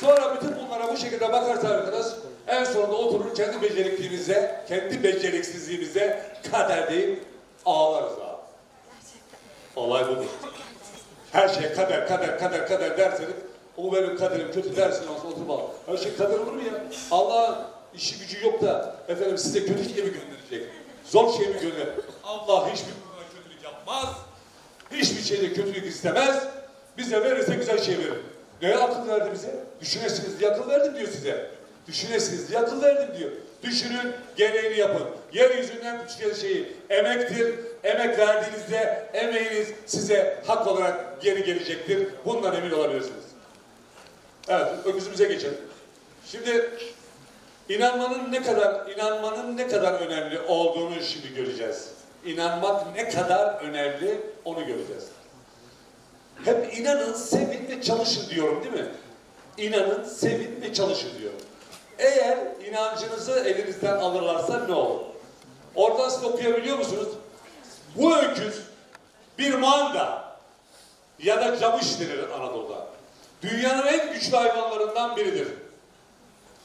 Sonra bütün bunlara bu şekilde bakarsa arkadaş en sonunda oturur kendi beceriksizliğimize, kendi beceriksizliğimize kader deyip ağlarız abi. Olay budur. Her şey kader, kader, kader, kader derseniz o benim kaderim kötü dersin olsa oturup al. Her şey kader olur mu ya? Allah işi gücü yok da efendim size kötü şey mi gönderecek? Zor şey mi gönderir? Allah hiçbir kötülük yapmaz. Hiçbir şeyde kötülük istemez. Bize verirse güzel şey verir. Neye akıl verdi bize? Düşünesiniz diye akıl verdim diyor size. Düşünesiniz diye akıl verdim diyor. Düşünün, gereğini yapın. Yeryüzünden küçük şeyi emektir. Emek verdiğinizde emeğiniz size hak olarak geri gelecektir. Bundan emin olabilirsiniz. Evet, öküzümüze geçelim. Şimdi inanmanın ne kadar inanmanın ne kadar önemli olduğunu şimdi göreceğiz. İnanmak ne kadar önemli onu göreceğiz. Hep inanın, sevin ve çalışın diyorum değil mi? İnanın, sevin ve çalışın diyorum. Eğer inancınızı elinizden alırlarsa ne olur? Oradan siz okuyabiliyor musunuz? Bu öküz bir manda ya da camış denir Anadolu'da. Dünyanın en güçlü hayvanlarından biridir.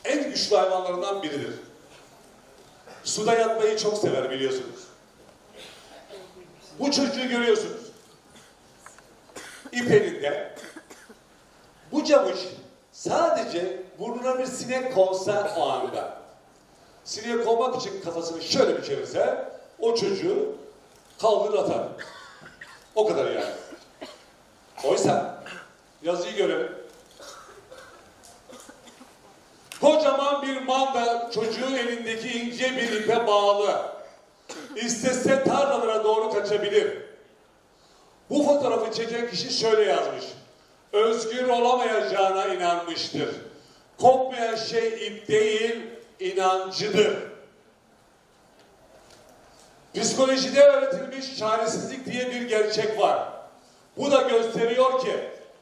En güçlü hayvanlarından biridir. Suda yatmayı çok sever biliyorsunuz. Bu çocuğu görüyorsunuz. İp elinde. Bu camış sadece burnuna bir sinek konsa o anda. Sineğe konmak için kafasını şöyle bir çevirse o çocuğu kaldırır atar. O kadar yani. Oysa yazıyı görelim. Kocaman bir manda çocuğun elindeki ince bir ipe bağlı. İstese tarlalara doğru kaçabilir. Bu fotoğrafı çeken kişi şöyle yazmış. Özgür olamayacağına inanmıştır. Kopmayan şey ip değil, inancıdır. Psikolojide öğretilmiş çaresizlik diye bir gerçek var. Bu da gösteriyor ki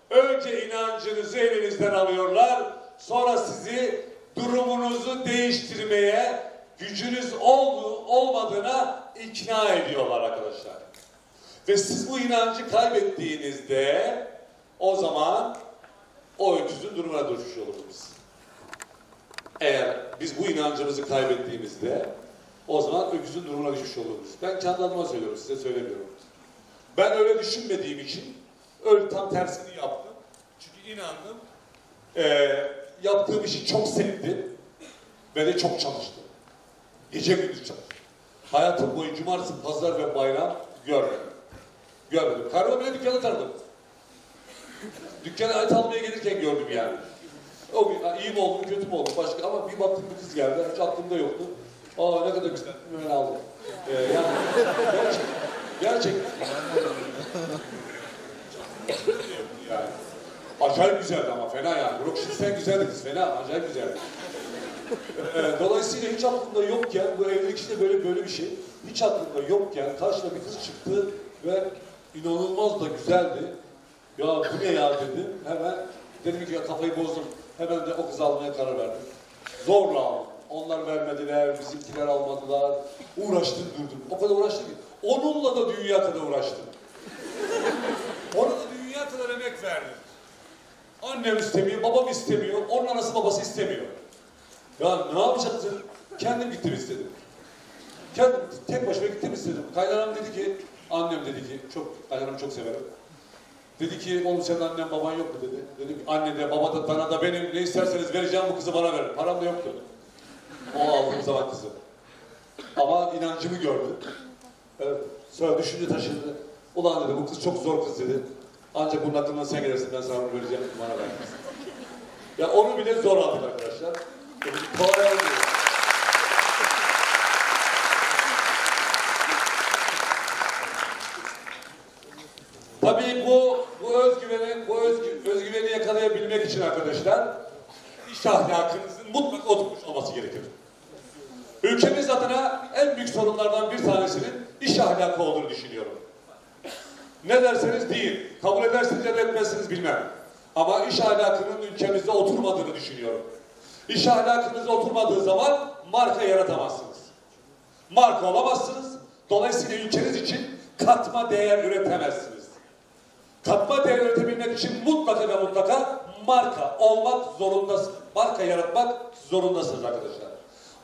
önce inancınızı elinizden alıyorlar, sonra sizi durumunuzu değiştirmeye gücünüz olmadığına ikna ediyorlar arkadaşlar. Ve siz bu inancı kaybettiğinizde o zaman o öküzün durumuna düşmüş olursunuz. Eğer biz bu inancımızı kaybettiğimizde o zaman öküzün durumuna düşmüş oluruz. Ben kendi adıma söylüyorum, size söylemiyorum. Ben öyle düşünmediğim için öyle tam tersini yaptım. Çünkü inandım. Ee, yaptığım işi çok sevdim ve de çok çalıştım. Gece gündüz çalıştım. Hayatım boyu cumartesi, pazar ve bayram görmedim. Görmedim. Karımı bile dükkana tanıdım. Dükkana et almaya gelirken gördüm yani. O gün iyi mi oldum, kötü mü oldum başka ama bir baktım bir kız geldi, hiç aklımda yoktu. Aa ne kadar güzel, hemen aldım. Ee, yani gerçek, gerçekten. yani. Acayip güzeldi ama fena yani. Brokşinsten güzeldi kız, fena, acayip güzeldi. Ee, dolayısıyla hiç aklımda yokken, bu evlilik işte böyle böyle bir şey. Hiç aklımda yokken karşıma bir kız çıktı ve inanılmaz da güzeldi. Ya bu ne ya dedim. Hemen dedim ki ya kafayı bozdum. Hemen de o kızı almaya karar verdim. Zorla. Onlar vermediler, bizimkiler almadılar. Uğraştım durdum. O kadar uğraştım ki. Onunla da dünya kadar uğraştım. Ona da dünya kadar emek verdim. Annem istemiyor, babam istemiyor, onun anası babası istemiyor. Ya ne yapacaksın? Kendim gittim istedim. Kendim tek başıma gittim istedim. Kaynanam dedi ki, annem dedi ki, çok kaynanamı çok severim. Dedi ki, oğlum senin annen baban yok mu dedi. Dedim ki, anne de baba da bana da benim ne isterseniz vereceğim bu kızı bana verin. Param da yoktu. O aldığım zaman kızı. Ama inancımı gördü. Evet, sonra düşünce taşındı. Ulan dedi bu kız çok zor kız dedi. Ancak bunun aklından sen gelirsin ben sana bunu vereceğim bana ver. Ya onu bile zor aldık arkadaşlar. Kolay değil. Tabii bu bu özgüveni bu özgü, özgüveni yakalayabilmek için arkadaşlar iş ahlakınızın mutlaka oturmuş olması gerekir. Ülkemiz adına en büyük sorunlardan bir tanesinin iş ahlakı olduğunu düşünüyorum. Ne derseniz değil, kabul edersiniz ya da etmezsiniz bilmem. Ama iş ahlakının ülkemizde oturmadığını düşünüyorum. İş ahlakınız oturmadığı zaman marka yaratamazsınız. Marka olamazsınız. Dolayısıyla ülkeniz için katma değer üretemezsiniz. Katma değer üretebilmek için mutlaka ve mutlaka marka olmak zorundasınız. Marka yaratmak zorundasınız arkadaşlar.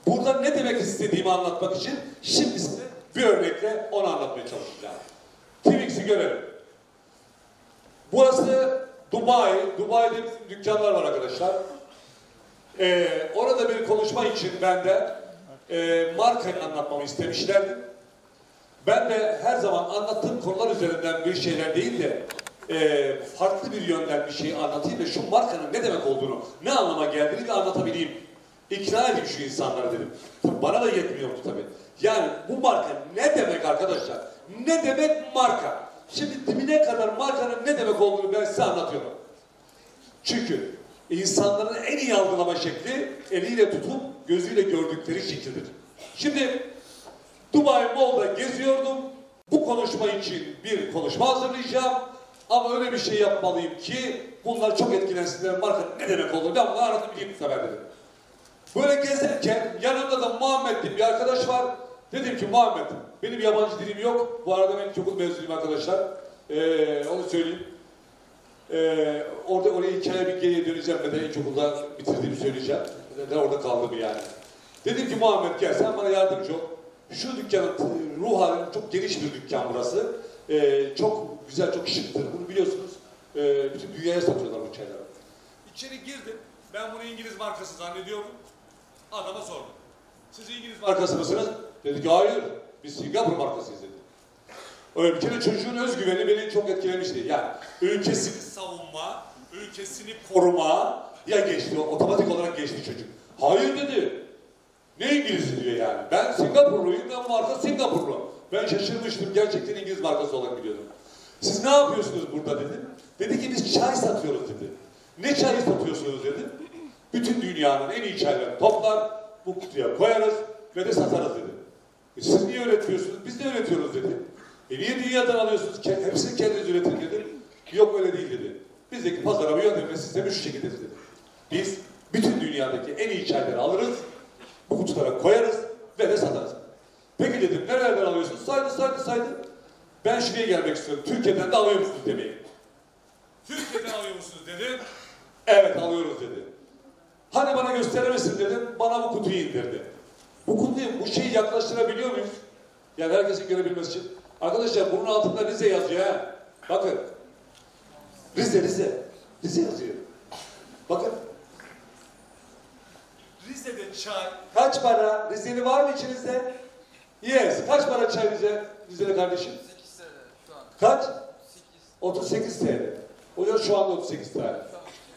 Burada ne demek istediğimi anlatmak için şimdi size bir örnekle onu anlatmaya çalışacağım. Twix'i görelim. Burası Dubai. Dubai'de bizim dükkanlar var arkadaşlar. Ee, orada bir konuşma için ben de e, markayı anlatmamı istemişlerdi. Ben de her zaman anlattığım konular üzerinden bir şeyler değil de e, farklı bir yönden bir şeyi anlatayım ve şu markanın ne demek olduğunu, ne anlama geldiğini de anlatabileyim. İkna edeyim şu insanları dedim. Bana da yetmiyordu tabii. Yani bu marka ne demek arkadaşlar? Ne demek marka? Şimdi dibine kadar markanın ne demek olduğunu ben size anlatıyorum. Çünkü insanların en iyi algılama şekli eliyle tutup gözüyle gördükleri şekildir. Şimdi Dubai Mall'da geziyordum. Bu konuşma için bir konuşma hazırlayacağım. Ama öyle bir şey yapmalıyım ki bunlar çok etkilensinler. Marka ne demek olduğunu ben bunu anlatabileyim bu sefer dedim. Böyle gezerken yanımda da Muhammed diye bir arkadaş var. Dedim ki Muhammed benim yabancı dilim yok. Bu arada ben ilkokul mezunuyum arkadaşlar. Ee, onu söyleyeyim. Ee, orada oraya hikaye bir geriye döneceğim ve de ilkokulda bitirdiğimi söyleyeceğim. Neden orada kaldım yani. Dedim ki Muhammed gel sen bana yardımcı ol. Şu dükkanın ruh halinin çok geniş bir dükkan burası. Ee, çok güzel, çok şıktır. Bunu biliyorsunuz. Ee, bütün dünyaya satıyorlar bu çayları. İçeri girdim. Ben bunu İngiliz markası zannediyordum. Adama sordum. Siz İngiliz markası mısınız? Dedi ki hayır. Biz Singapur markasıyız dedi. Öyle bir kere çocuğun özgüveni beni çok etkilemişti. Yani ülkesini savunma, ülkesini koruma ya geçti, otomatik olarak geçti çocuk. Hayır dedi. Ne İngiliz'i diyor yani. Ben Singapurluyum, ben marka Singapurlu. Ben şaşırmıştım, gerçekten İngiliz markası olarak biliyordum. Siz ne yapıyorsunuz burada dedim. Dedi ki biz çay satıyoruz dedi. Ne çayı satıyorsunuz dedi. Bütün dünyanın en iyi çaylarını toplar, bu kutuya koyarız ve de satarız dedi. E siz niye öğretmiyorsunuz? Biz de öğretiyoruz dedi. E niye dünyadan alıyorsunuz? Hepsini kendiniz üretin dedi. Yok öyle değil dedi. Bizdeki pazarlama yöntemi sistemi şu şekilde dedi. Biz bütün dünyadaki en iyi çayları alırız, bu kutulara koyarız ve de satarız. Peki dedim nerelerden alıyorsunuz? Saydı saydı saydı. Ben şuraya gelmek istiyorum. Türkiye'den de alıyor musunuz demeyi. Türkiye'den alıyor musunuz dedim. Evet alıyoruz dedi. Hani bana gösterir misin dedim. Bana bu kutuyu indirdi. Bu kutuyu, bu şeyi yaklaştırabiliyor muyuz? Yani herkesin görebilmesi için. Arkadaşlar bunun altında Rize yazıyor ha. Bakın. Rize, Rize. Rize yazıyor. Bakın. Rize'de çay. Kaç para? Rizeli var mı içinizde? Yes. Kaç para çay Rize? Rize'de kardeşim? 8 TL şu an. Kaç? 8. 38 TL. Da şu anda 38 TL.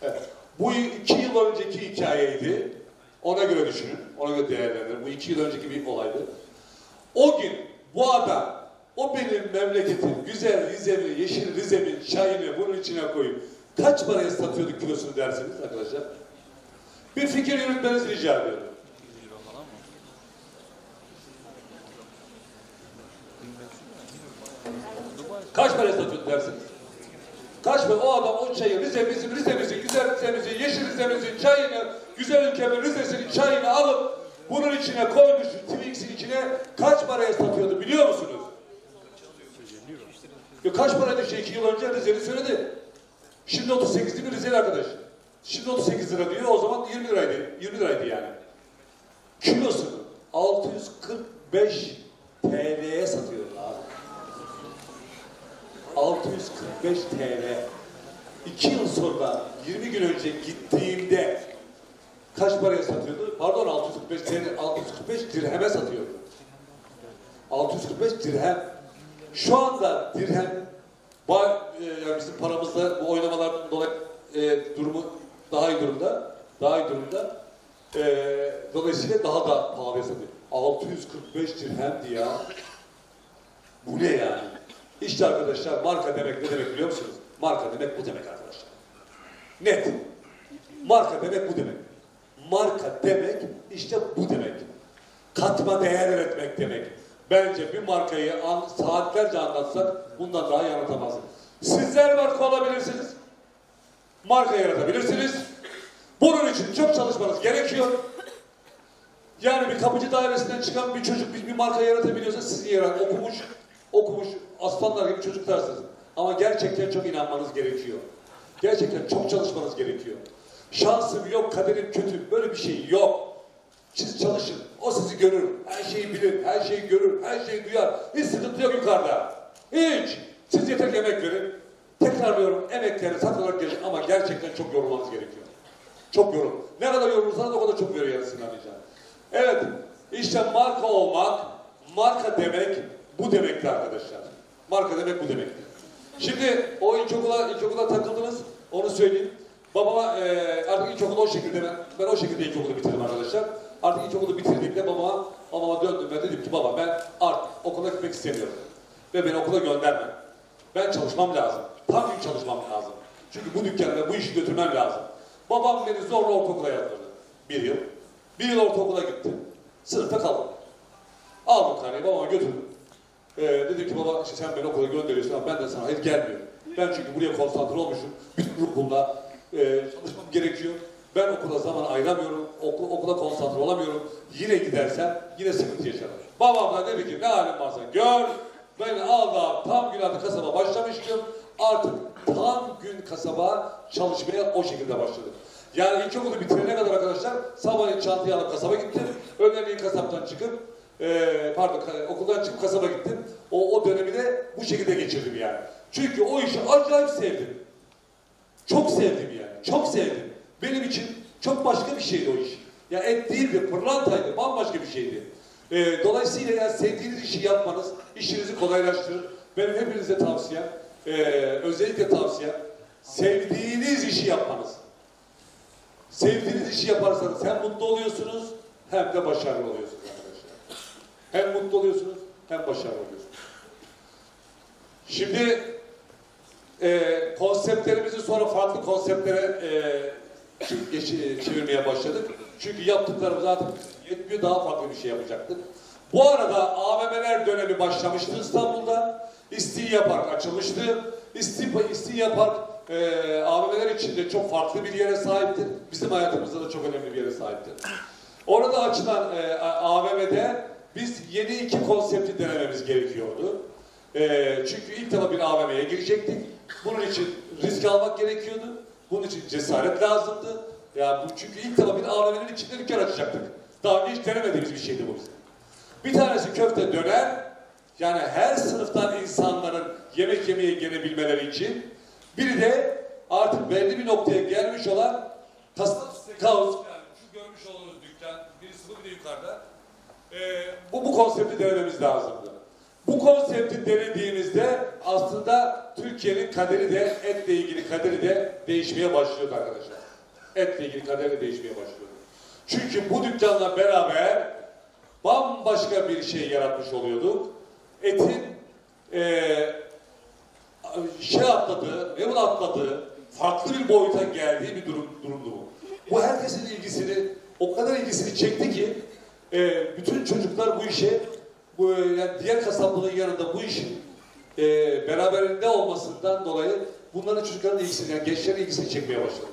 Evet. Bu iki yıl önceki hikayeydi. Ona göre düşünün. Ona göre değerlendirin. Bu iki yıl önceki bir olaydı. O gün bu adam o benim memleketim güzel Rize'mi, yeşil Rize'min çayını bunun içine koyup kaç paraya satıyorduk kilosunu dersiniz arkadaşlar? Bir fikir yürütmenizi rica ediyorum. Kaç paraya satıyorduk dersiniz? Kaç para? O adam o çayı Rize'mizin, Rize'mizin, güzel Rize'mizin, yeşil Rize'mizin çayını, güzel ülkemin Rize'sinin çayını alıp bunun içine koymuş, Twix'in içine kaç paraya satıyordu biliyor musunuz? Ya kaç paraydı şey iki yıl önce Rize'li söyledi. Şimdi 38'li bir Rize'li arkadaş. Şimdi 38 lira diyor o zaman 20 liraydı. 20 liraydı yani. Kilosunu 645 TL'ye satıyorlar abi. 645 TL. 2 yıl sonra 20 gün önce gittiğimde kaç paraya satıyordu? Pardon 645 TL, 645 dirheme satıyordu. 645 dirhem. Şu anda dirhem e, yani bizim paramızda bu oynamalardan dolayı e, durumu daha iyi durumda. Daha iyi durumda. E, dolayısıyla daha da pahalıya satıyor. 645 dirhemdi ya. Bu ne yani? İşte arkadaşlar marka demek ne demek biliyor musunuz? Marka demek bu demek arkadaşlar. Net. Marka demek bu demek. Marka demek işte bu demek. Katma değer üretmek demek. Bence bir markayı an, saatlerce anlatsak bundan daha iyi anlatamazsın. Sizler marka olabilirsiniz. Marka yaratabilirsiniz. Bunun için çok çalışmanız gerekiyor. Yani bir kapıcı dairesinden çıkan bir çocuk bir, bir marka yaratabiliyorsa siz yarat okumuş, okumuş aslanlar gibi çocuklarsınız. Ama gerçekten çok inanmanız gerekiyor. Gerçekten çok çalışmanız gerekiyor. Şansım yok, kaderim kötü. Böyle bir şey yok. Siz çalışın. O sizi görür. Her şeyi bilir, her şeyi görür, her şeyi duyar. Hiç sıkıntı yok yukarıda. Hiç. Siz yeter ki emek verin. Tekrarlıyorum, emekleri satılık gelin ama gerçekten çok yorulmanız gerekiyor. Çok yorul. Ne kadar yorulursanız o kadar çok veriyor yarısını anlayacağım. Evet, işte marka olmak, marka demek bu demekti arkadaşlar. Marka demek bu demekti. Şimdi o ilkokula, ilkokula takıldınız, onu söyleyeyim. Babama e, artık ilkokulu o şekilde ben, ben o şekilde ilkokulu bitirdim arkadaşlar. Artık ilkokulu bitirdiğimde babama, babama döndüm ve dedim ki baba ben artık okula gitmek istemiyorum. Ve beni okula gönderme. Ben çalışmam lazım. Tam gün çalışmam lazım. Çünkü bu dükkanda bu işi götürmem lazım. Babam beni zorla ortaokula yazdırdı. Bir yıl. Bir yıl ortaokula gittim. Sınıfta kaldım. Aldım karneyi babama götürdüm. Ee, dedi ki baba işte sen beni okula gönderiyorsun ama ben de sana hayır gelmiyorum. Ben çünkü buraya konsantre olmuşum. Bütün okulda e, çalışmam gerekiyor. Ben okula zaman ayıramıyorum. Okul, okula konsantre olamıyorum. Yine gidersem yine sıkıntı yaşarım. Babam da dedi ki ne halin varsa gör. Beni aldı tam gün artık kasaba başlamıştım. Artık tam gün kasaba çalışmaya o şekilde başladım. Yani ilkokulu bitirene kadar arkadaşlar sabahleyin çantayı alıp kasaba gittim. Öğlenleyin kasaptan çıkıp e, pardon okuldan çıkıp kasaba gittim. O, o dönemi de bu şekilde geçirdim yani. Çünkü o işi acayip sevdim. Çok sevdim yani. Çok sevdim. Benim için çok başka bir şeydi o iş. Ya et değildi, pırlantaydı, bambaşka bir şeydi. Ee, dolayısıyla yani sevdiğiniz işi yapmanız işinizi kolaylaştırır. benim hepinize tavsiyem, e, özellikle tavsiyem, sevdiğiniz işi yapmanız. Sevdiğiniz işi yaparsanız hem mutlu oluyorsunuz hem de başarılı oluyorsunuz. Hem mutlu oluyorsunuz hem başarılı oluyorsunuz. Şimdi e, konseptlerimizi sonra farklı konseptlere e, çevirmeye başladık. Çünkü yaptıklarımız artık yetmiyor, daha farklı bir şey yapacaktık. Bu arada AVM'ler dönemi başlamıştı İstanbul'da. İstinye Park açılmıştı. İstinye, Park e, AVM'ler içinde çok farklı bir yere sahiptir. Bizim hayatımızda da çok önemli bir yere sahiptir. Orada açılan e, AVM'de biz yeni iki konsepti denememiz gerekiyordu. E, çünkü ilk defa bir AVM'ye girecektik. Bunun için risk almak gerekiyordu. Bunun için cesaret lazımdı. Ya bu çünkü ilk defa bir AVM'nin içinde dükkan açacaktık. Daha önce hiç denemediğimiz bir şeydi bu bizim. Bir tanesi köfte döner. Yani her sınıftan insanların yemek yemeye gelebilmeleri için. Biri de artık belli bir noktaya gelmiş olan kasap steakhouse. Yani şu görmüş olduğunuz dükkan, birisi bu bir de yukarıda. Ee, bu, bu konsepti denememiz lazımdı. Bu konsepti denediğimizde aslında Türkiye'nin kaderi de etle ilgili kaderi de değişmeye başlıyordu arkadaşlar. Etle ilgili kaderi de değişmeye başlıyordu. Çünkü bu dükkanla beraber bambaşka bir şey yaratmış oluyorduk. Etin eee şey atladığı, level atladığı, farklı bir boyuta geldiği bir durum, durumdu bu. Bu herkesin ilgisini, o kadar ilgisini çekti ki e, bütün çocuklar bu işe, bu, yani diğer kasaplığın yanında bu işin e, beraberinde olmasından dolayı bunların çocukların ilgisini, yani gençlerin ilgisini çekmeye başladı.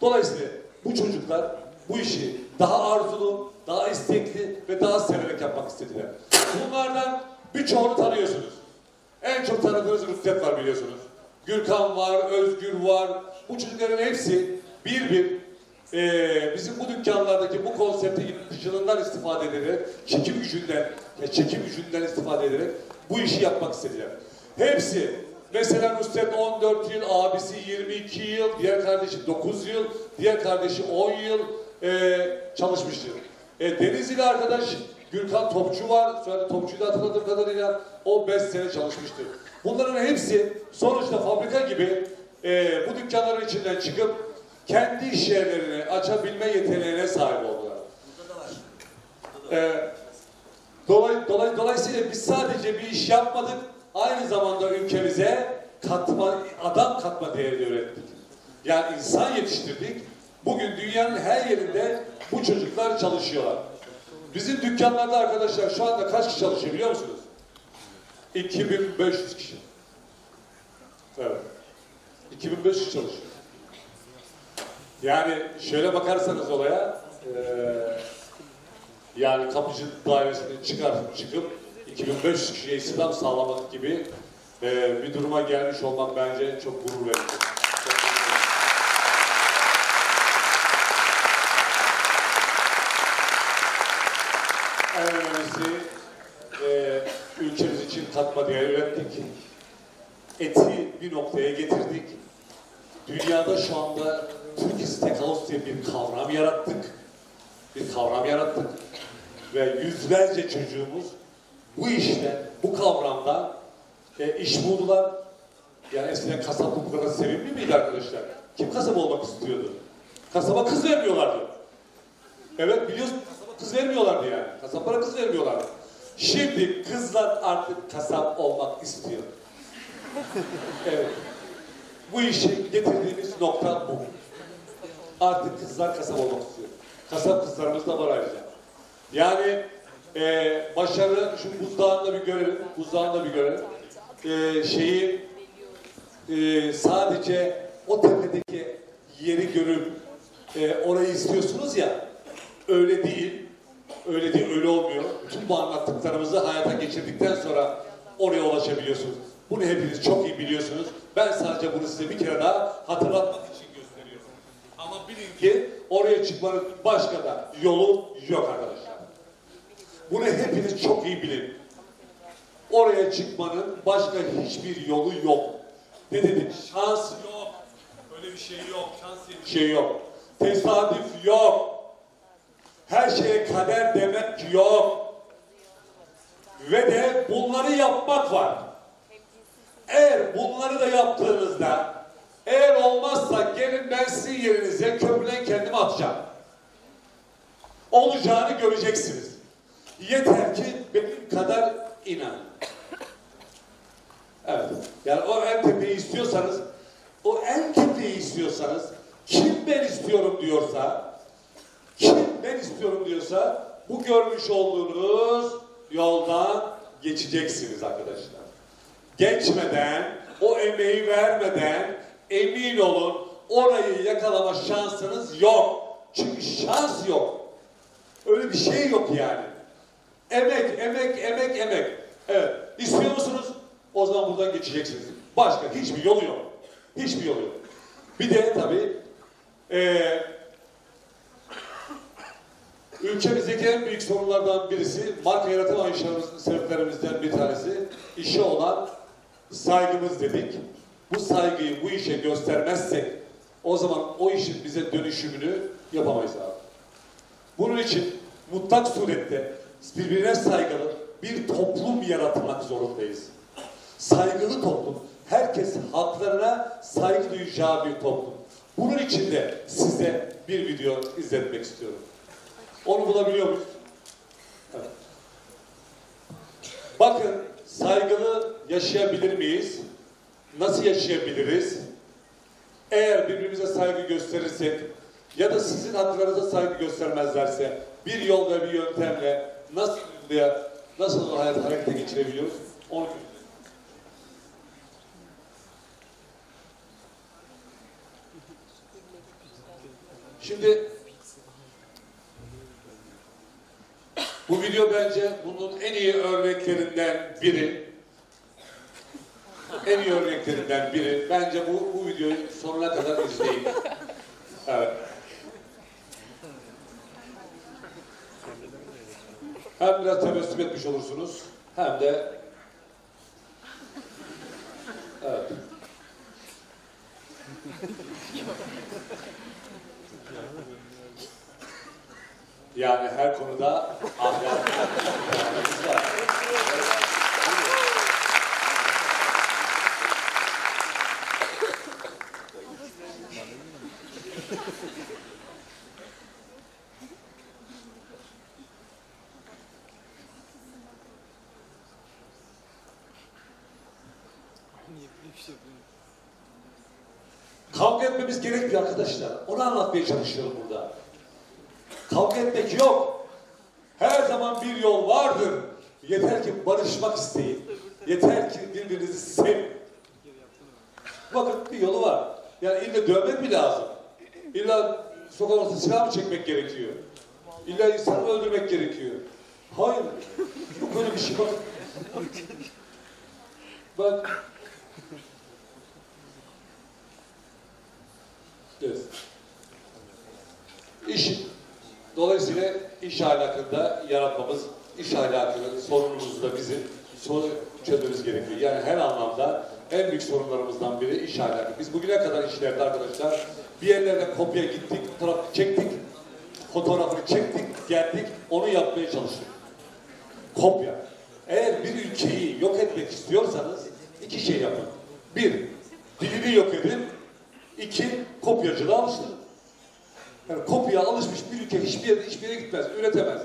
Dolayısıyla bu çocuklar bu işi daha arzulu, daha istekli ve daha severek yapmak istediler. Bunlardan birçoğunu tanıyorsunuz. En çok tanıdığınız Rüttet var biliyorsunuz. Gürkan var, Özgür var. Bu çocukların hepsi bir bir eee, bizim bu dükkanlardaki bu konsepte yaratıcılığından istifade ederek, çekim gücünden, çekim gücünden istifade ederek bu işi yapmak istediler. Hepsi Mesela Nusret 14 yıl, abisi 22 yıl, diğer kardeşi 9 yıl, diğer kardeşi 10 yıl eee çalışmıştır. E, Denizli arkadaş Gürkan Topçu var. Sonra Topçu'yu da hatırladığım kadarıyla o 5 sene çalışmıştır. Bunların hepsi sonuçta fabrika gibi e, bu dükkanların içinden çıkıp kendi iş yerlerini açabilme yeteneğine sahip oldular. E, dolay, dolay, dolayısıyla biz sadece bir iş yapmadık, aynı zamanda ülkemize katma, adam katma değeri öğrettik. Yani insan yetiştirdik. Bugün dünyanın her yerinde bu çocuklar çalışıyorlar. Bizim dükkanlarda arkadaşlar şu anda kaç kişi çalışıyor biliyor musunuz? 2500 kişi. Evet. 2500 kişi çalışıyor. Yani şöyle bakarsanız olaya, eee yani kapıcı dairesini çıkar çıkıp 2500 kişiye istihdam sağlamak gibi eee, bir duruma gelmiş olmak bence çok gurur verici. En önemlisi eee ülkemiz için katma değer ürettik. Eti bir noktaya getirdik. Dünyada şu anda Türk Steakhouse diye bir kavram yarattık. Bir kavram yarattık. Ve yüzlerce çocuğumuz bu işte, bu kavramda e, iş buldular. Yani eskiden kasaplık bu kadar sevimli miydi arkadaşlar? Kim kasap olmak istiyordu? Kasaba kız vermiyorlardı. Evet biliyorsun kasaba kız vermiyorlardı yani. Kasaplara kız vermiyorlardı. Şimdi kızlar artık kasap olmak istiyor. Evet. Bu işi getirdiğimiz nokta bu. Artık kızlar kasap olmak istiyor. Kasap kızlarımız da var ayrıca. Yani e, başarı, şu buzdağını da bir görelim, buzdağını da bir görelim. E, şeyi e, sadece o tepedeki yeri görüp e, orayı istiyorsunuz ya, öyle değil. Öyle değil, öyle olmuyor. Bütün bu anlattıklarımızı hayata geçirdikten sonra oraya ulaşabiliyorsunuz. Bunu hepiniz çok iyi biliyorsunuz. Ben sadece bunu size bir kere daha hatırlatmak. Ama bilin ki oraya çıkmanın başka da yolu yok arkadaşlar. Bunu hepiniz çok iyi bilin. Oraya çıkmanın başka hiçbir yolu yok. Ne dedim? Şans yok. Öyle bir şey yok. Şans bir şey yok. Tesadüf yok. Her şeye kader demek yok. Ve de bunları yapmak var. Eğer bunları da yaptığınızda eğer olmazsa gelin ben sizin yerinize köprüden kendimi atacağım. Olacağını göreceksiniz. Yeter ki benim kadar inanın. Evet. Yani o en tepeyi istiyorsanız, o en tepeyi istiyorsanız, kim ben istiyorum diyorsa, kim ben istiyorum diyorsa, bu görmüş olduğunuz yoldan geçeceksiniz arkadaşlar. Geçmeden, o emeği vermeden, emin olun orayı yakalama şansınız yok. Çünkü şans yok. Öyle bir şey yok yani. Emek, emek, emek, emek. Evet. İstiyor musunuz? O zaman buradan geçeceksiniz. Başka hiçbir yolu yok. Hiçbir yolu yok. Bir de tabii eee ülkemizdeki en büyük sorunlardan birisi marka yaratamayışımızın sebeplerimizden bir tanesi işe olan saygımız dedik. Bu saygıyı bu işe göstermezsek o zaman o işin bize dönüşümünü yapamayız abi. Bunun için mutlak surette birbirine saygılı bir toplum yaratmak zorundayız. Saygılı toplum. Herkes haklarına saygı duyacağı bir toplum. Bunun için de size bir video izletmek istiyorum. Onu bulabiliyor muyuz? Evet. Bakın saygılı yaşayabilir miyiz? Nasıl yaşayabiliriz? Eğer birbirimize saygı gösterirsek ya da sizin haklarınıza saygı göstermezlerse bir yol ve bir yöntemle nasıl ya nasıl hayat harekete geçirebiliyoruz? Onu Şimdi bu video bence bunun en iyi örneklerinden biri. En iyi örneklerinden biri. Bence bu, bu videoyu sonuna kadar izleyin. Evet. Hem biraz tebessüm etmiş olursunuz hem de evet. Yani her konuda ahlak var. Kavga etmemiz gerekmiyor arkadaşlar. Onu anlatmaya çalışıyorum burada. Kavga etmek yok. Her zaman bir yol vardır. Yeter ki barışmak isteyin. Yeter ki birbirinizi sevin. Bakın bir yolu var. Yani illa dövmek mi lazım? İlla sokak ortasına silah mı çekmek gerekiyor? İlla insanı öldürmek gerekiyor. Hayır. Yok öyle bir şey. Bak. Bak. Evet. İş, dolayısıyla iş ahlakında yaratmamız, iş ahlakının sorunumuzu da bizim sorun çözmemiz gerekiyor. Yani her anlamda en büyük sorunlarımızdan biri iş ahlakı. Biz bugüne kadar işlerde arkadaşlar bir yerlerde kopya gittik, fotoğraf çektik, fotoğrafını çektik, geldik, onu yapmaya çalıştık. Kopya. Eğer bir ülkeyi yok etmek istiyorsanız iki şey yapın. Bir, dilini yok edin. İki, kopyacılığa alıştırın. Yani kopya alışmış bir ülke hiçbir yere, hiçbir yere gitmez, üretemez.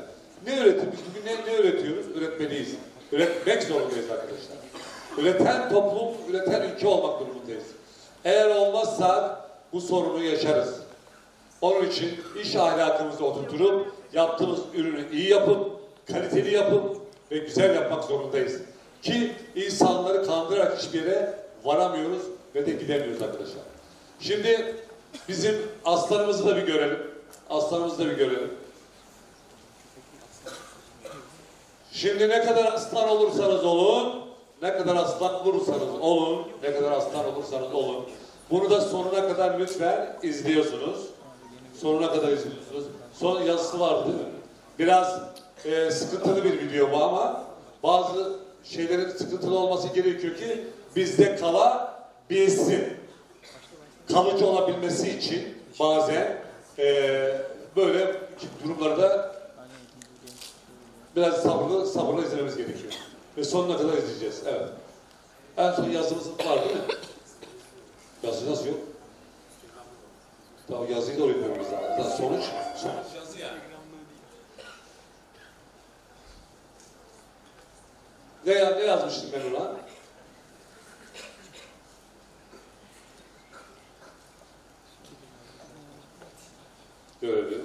Ne üretir? Biz bugün ne, ne üretiyoruz? Üretmeliyiz. Üretmek zorundayız arkadaşlar. Üreten toplum, üreten ülke olmak durumundayız. Eğer olmazsa bu sorunu yaşarız. Onun için iş ahlakımızı oturtup yaptığımız ürünü iyi yapıp, kaliteli yapıp ve güzel yapmak zorundayız. Ki insanları kandırarak hiçbir yere varamıyoruz ve de gidemiyoruz arkadaşlar. Şimdi bizim aslanımızı da bir görelim. Aslanımızı da bir görelim. Şimdi ne kadar aslan olursanız olun, ne kadar aslan olursanız olun, ne kadar aslan olursanız olun. Bunu da sonuna kadar lütfen izliyorsunuz. Sonuna kadar izliyorsunuz. Son yazısı vardı? Biraz e, sıkıntılı bir video bu ama bazı şeylerin sıkıntılı olması gerekiyor ki bizde kalabilsin. Kalıcı olabilmesi için bazen e, böyle durumlarda biraz sabırlı sabırlı izlememiz gerekiyor. Ve sonuna kadar izleyeceğiz. Evet. En son yazımız var değil mi? Yazı nasıl yok? Tamam yazıyı da oraya koymamız lazım. Sonuç, sonuç yazı yani. Ne, ne yazmıştım ben ona? Görelim.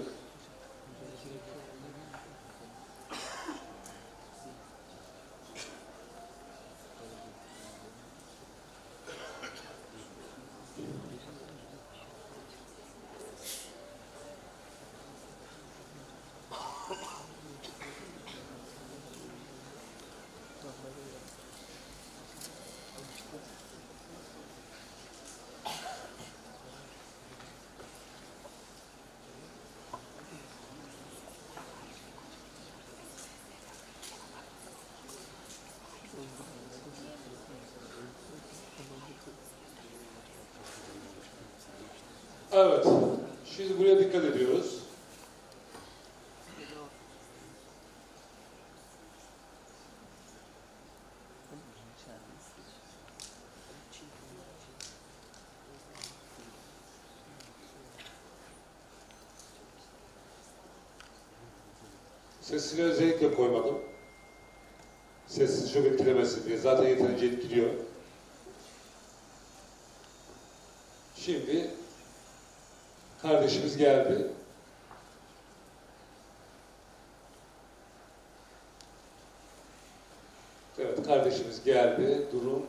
Evet. Şimdi buraya dikkat ediyoruz. Sesini özellikle koymadım. Sessiz çok etkilemesin diye. Zaten yeterince etkiliyor. Şimdi kardeşimiz geldi. Evet kardeşimiz geldi. Durum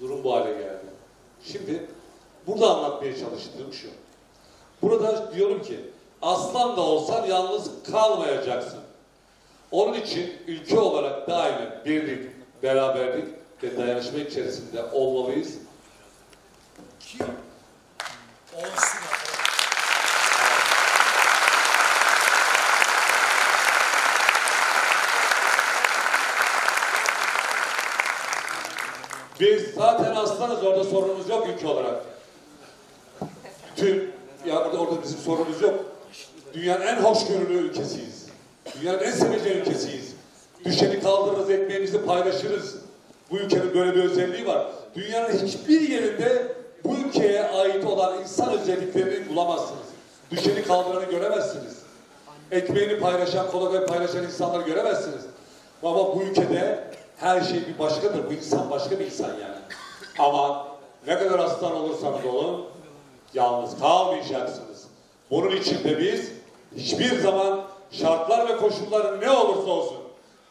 durum bu hale geldi. Şimdi burada anlatmaya çalıştığım şu. Burada diyorum ki aslan da olsan yalnız kalmayacaksın. Onun için ülke olarak daima birlik, beraberlik ve dayanışma içerisinde olmalıyız. Kim olsun Biz zaten aslanız orada sorunumuz yok ülke olarak. Tüm ya orada, orada bizim sorunumuz yok. Dünyanın en hoşgörülü ülkesiyiz. Dünyanın en sevecen ülkesiyiz. Düşeni kaldırırız, ekmeğimizi paylaşırız. Bu ülkenin böyle bir özelliği var. Dünyanın hiçbir yerinde bu ülkeye ait olan insan özelliklerini bulamazsınız. Düşeni kaldıranı göremezsiniz. Ekmeğini paylaşan, kolay paylaşan insanları göremezsiniz. Ama bu ülkede her şey bir başkadır. Bu insan başka bir insan yani. Ama ne kadar aslan olursanız olun, yalnız kalmayacaksınız. Bunun için de biz hiçbir zaman şartlar ve koşullar ne olursa olsun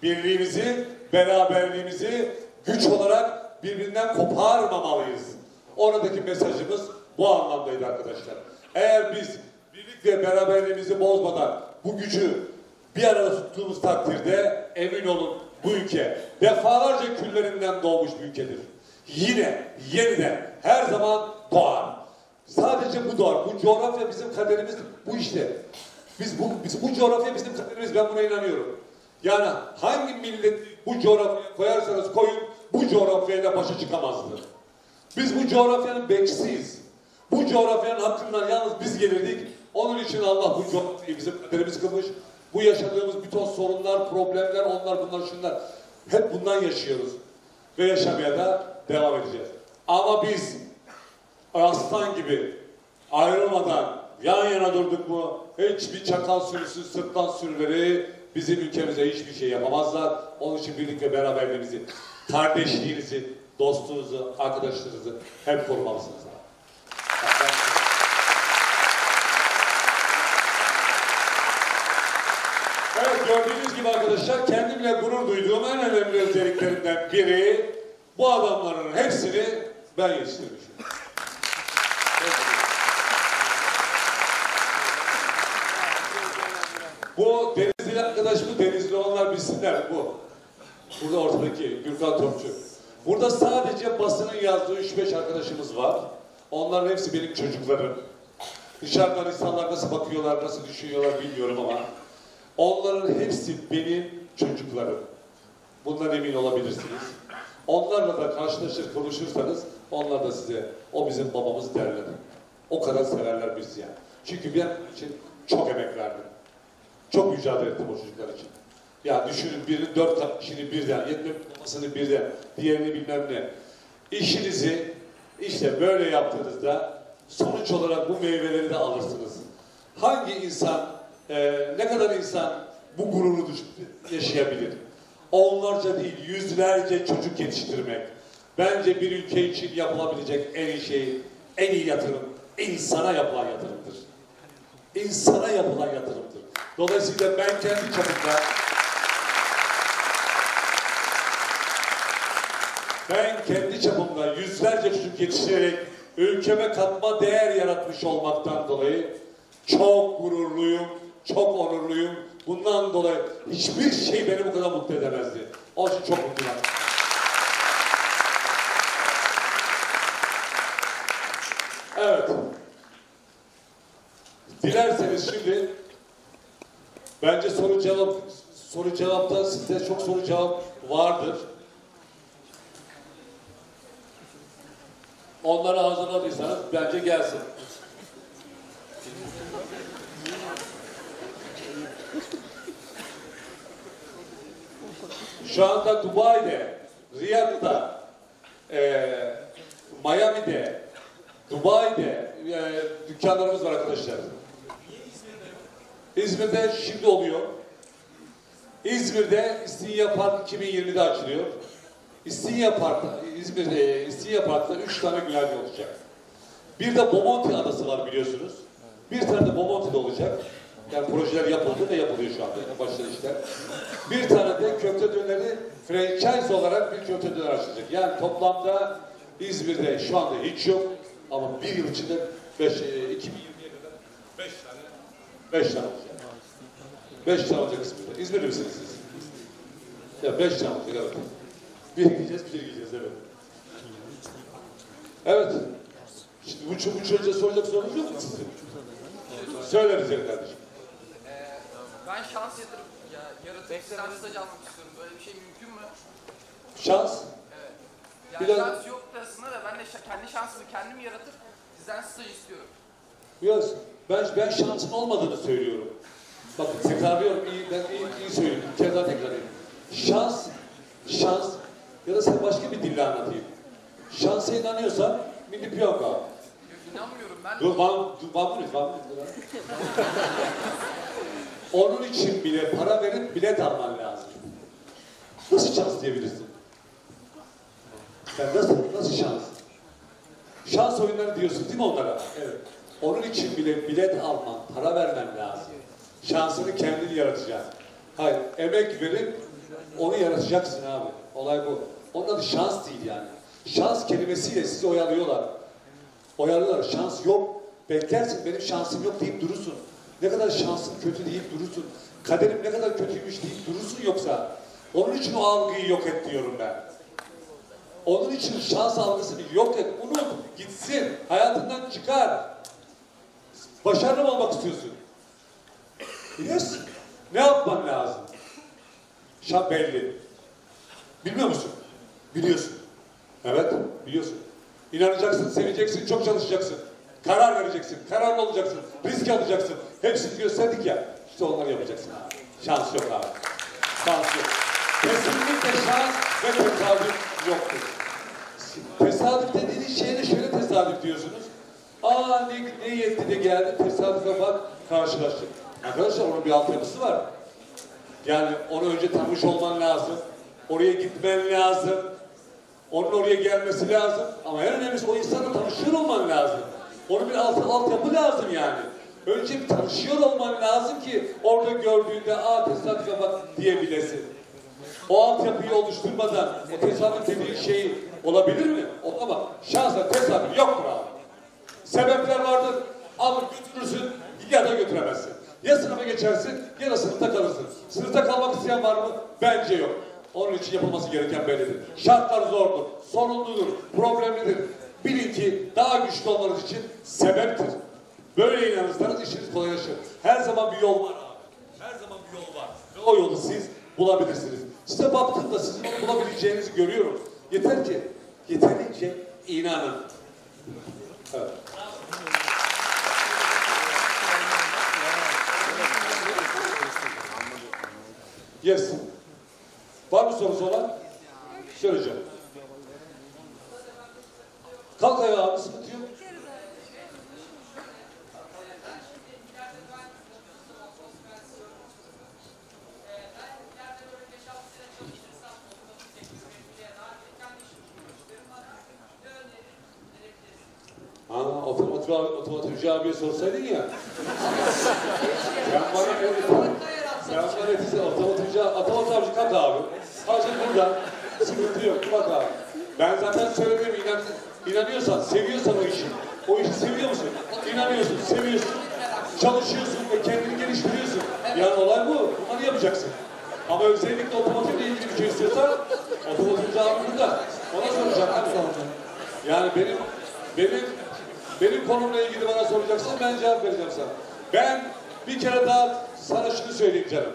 birliğimizi, beraberliğimizi güç olarak birbirinden koparmamalıyız. Oradaki mesajımız bu anlamdaydı arkadaşlar. Eğer biz birlik ve beraberliğimizi bozmadan bu gücü bir arada tuttuğumuz takdirde emin olun bu ülke defalarca küllerinden doğmuş bir ülkedir. Yine yeniden her zaman doğar. Sadece bu doğar. Bu coğrafya bizim kaderimiz bu işte. Biz bu, biz bu coğrafya bizim kaderimiz. Ben buna inanıyorum. Yani hangi millet bu coğrafyaya koyarsanız koyun bu coğrafyayla başa çıkamazdı. Biz bu coğrafyanın bekçisiyiz. Bu coğrafyanın hakkından yalnız biz gelirdik. Onun için Allah bu coğrafyayı bizim kaderimiz kılmış. Bu yaşadığımız bütün sorunlar, problemler, onlar bunlar şunlar. Hep bundan yaşıyoruz. Ve yaşamaya da devam edeceğiz. Ama biz aslan gibi ayrılmadan yan yana durduk mu hiçbir çakal sürüsü, sırtlan sürüleri bizim ülkemize hiçbir şey yapamazlar. Onun için birlik ve beraberliğimizi, kardeşliğinizi, dostunuzu, arkadaşlarınızı hep korumalısınız. Bak ben- Evet gördüğünüz gibi arkadaşlar kendimle gurur duyduğum en önemli özelliklerinden biri bu adamların hepsini ben yetiştirmişim. Bu Denizli arkadaş bu Denizli olanlar bilsinler bu. Burada ortadaki Gürkan Topçu. Burada sadece basının yazdığı 3-5 arkadaşımız var. Onların hepsi benim çocuklarım. Dışarıdan insanlar nasıl bakıyorlar, nasıl düşünüyorlar bilmiyorum ama onların hepsi benim çocuklarım. Bundan emin olabilirsiniz. Onlarla da karşılaşır, konuşursanız onlar da size o bizim babamız derler. O kadar severler bizi yani. Çünkü ben için çok emek verdim. Çok mücadele ettim o çocuklar için. Ya düşünün birinin dört kişinin birden, yetmek babasını birden, diğerini bilmem ne. işinizi işte böyle yaptığınızda sonuç olarak bu meyveleri de alırsınız. Hangi insan, e, ne kadar insan bu gururu yaşayabilir? Onlarca değil, yüzlerce çocuk yetiştirmek. Bence bir ülke için yapılabilecek en iyi şey, en iyi yatırım, insana yapılan yatırımdır. İnsana yapılan yatırımdır. Dolayısıyla ben kendi çapımda Ben kendi çapımda yüzlerce çocuk yetiştirerek ülkeme katma değer yaratmış olmaktan dolayı çok gururluyum, çok onurluyum. Bundan dolayı hiçbir şey beni bu kadar mutlu edemezdi. Onun için çok mutluyum. Evet. Dilerseniz şimdi bence soru cevap soru cevapta sizde çok soru cevap vardır. Onları hazırladıysanız bence gelsin. Şu anda Dubai'de, Riyad'da, eee Miami'de, Dubai'de eee, dükkanlarımız var arkadaşlar. İzmir'de şimdi oluyor. İzmir'de İstinye Park 2020'de açılıyor. İstinye Park'ta, İzmir'de İstinye Park'ta üç tane günerli olacak. Bir de Bomonti adası var biliyorsunuz. Bir tane de Bomonti'de olacak. Yani projeler yapıldı ve yapılıyor şu anda. Başladı işler. Bir tane de köfte döneri franchise olarak bir köfte döner açılacak. Yani toplamda İzmir'de şu anda hiç yok. Ama bir yıl içinde 5, 2020'ye kadar 5 tane 5 tane olacak. 5 tane olacak İzmir'de. İzmirli misiniz siz? Ya 5 tane olacak evet. Bir gideceğiz, bir gideceğiz evet. Evet. Şimdi bu, bu çocuğa soracak sorunuz yok mu sizin? Söyleriz yani kardeşim. Ben şans yatırıp ya, yaratıp sizden staj almak istiyorum. Böyle bir şey mümkün mü? Şans. Evet. Yani şans yok da aslında da ben de kendi şansımı kendim yaratıp sizden staj istiyorum. Biraz ben, ben şansın olmadığını söylüyorum. Bakın tekrarlıyorum, iyi, ben iyi, iyi söylüyorum. Kere daha tekrarlayayım. Şans, şans ya da sen başka bir dille anlatayım. Şansa inanıyorsan milli piyango al. İnanmıyorum ben. Dur, van, dur, van mı? Van mı? [laughs] Onun için bile para verip bilet alman lazım. Nasıl şans diyebilirsin? Sen nasıl, nasıl şans? Şans oyunları diyorsun değil mi onlara? Evet. Onun için bile bilet alman, para vermen lazım. Şansını kendin yaratacaksın. Hayır, emek verip onu yaratacaksın abi. Olay bu. Onun adı şans değil yani. Şans kelimesiyle sizi oyalıyorlar. Oyalıyorlar. Şans yok. Beklersin benim şansım yok deyip durursun. Ne kadar şansım kötü deyip durursun. Kaderim ne kadar kötüymüş deyip durursun yoksa. Onun için o algıyı yok et diyorum ben. Onun için şans algısını yok et. Unut. Gitsin. Hayatından çıkar. Başarılı olmak istiyorsun? Yes. Ne yapman lazım? Şan belli. Bilmiyor musun? Biliyorsun. Evet, biliyorsun. İnanacaksın, seveceksin, çok çalışacaksın. Karar vereceksin, kararlı olacaksın, risk alacaksın. Hepsini gösterdik ya. İşte onları yapacaksın abi. Şans yok abi. Şans yok. Kesinlikle şans ve tesadüf yoktur. Tesadüf dediğiniz şeye de şöyle tesadüf diyorsunuz. Aa ne, ne yetti de geldi tesadüfe bak karşılaştık. Arkadaşlar onun bir altyapısı var. Yani onu önce tanımış olman lazım. Oraya gitmen lazım. Onun oraya gelmesi lazım. Ama en önemlisi o insanla tanışıyor olman lazım. Onun bir alt, altyapı lazım yani. Önce bir tanışıyor olman lazım ki orada gördüğünde aa tesadüfe bak diyebilesin. O altyapıyı oluşturmadan o tesadüf dediğin şey olabilir mi? Olamaz. Şansla tesadüf yoktur abi. Sebepler vardır. Alır götürürsün ya da götüremezsin. Ya sınıfa geçersin ya da sınıfta kalırsın. Sınıfta kalmak isteyen var mı? Bence yok. Onun için yapılması gereken bellidir. Şartlar zordur, sorunludur, problemlidir. Bilin ki daha güçlü olmanız için sebeptir. Böyle inanırsanız işiniz kolaylaşır. Her zaman bir yol var abi. Her zaman bir yol var. Ve o yolu siz bulabilirsiniz. Size baktığımda sizin onu bulabileceğinizi görüyorum. Yeter ki, yeterince inanın. Evet. Yes. Var mı sorusu olan? Söyleyeceğim. otomotiv, abiye sorsaydın ya. Sen bana eti, sen bana eti, otomotivci, otomotivci kat abi. Hazır burada. Sıkıntı yok. Bak abi. Ben zaten söylediğim inan, inanıyorsan, seviyorsan o işi. O işi seviyor musun? İnanıyorsun, seviyorsun. Çalışıyorsun ve kendini geliştiriyorsun. Yani olay bu. Bunları yapacaksın. Ama özellikle otomotivle ilgili bir şey istiyorsan otomotivci abi burada. Ona soracağım. Soracağım. Yani benim benim benim konumla ilgili bana soracaksın ben cevap vereceğim sana. Ben bir kere daha sana şunu söyleyeyim canım.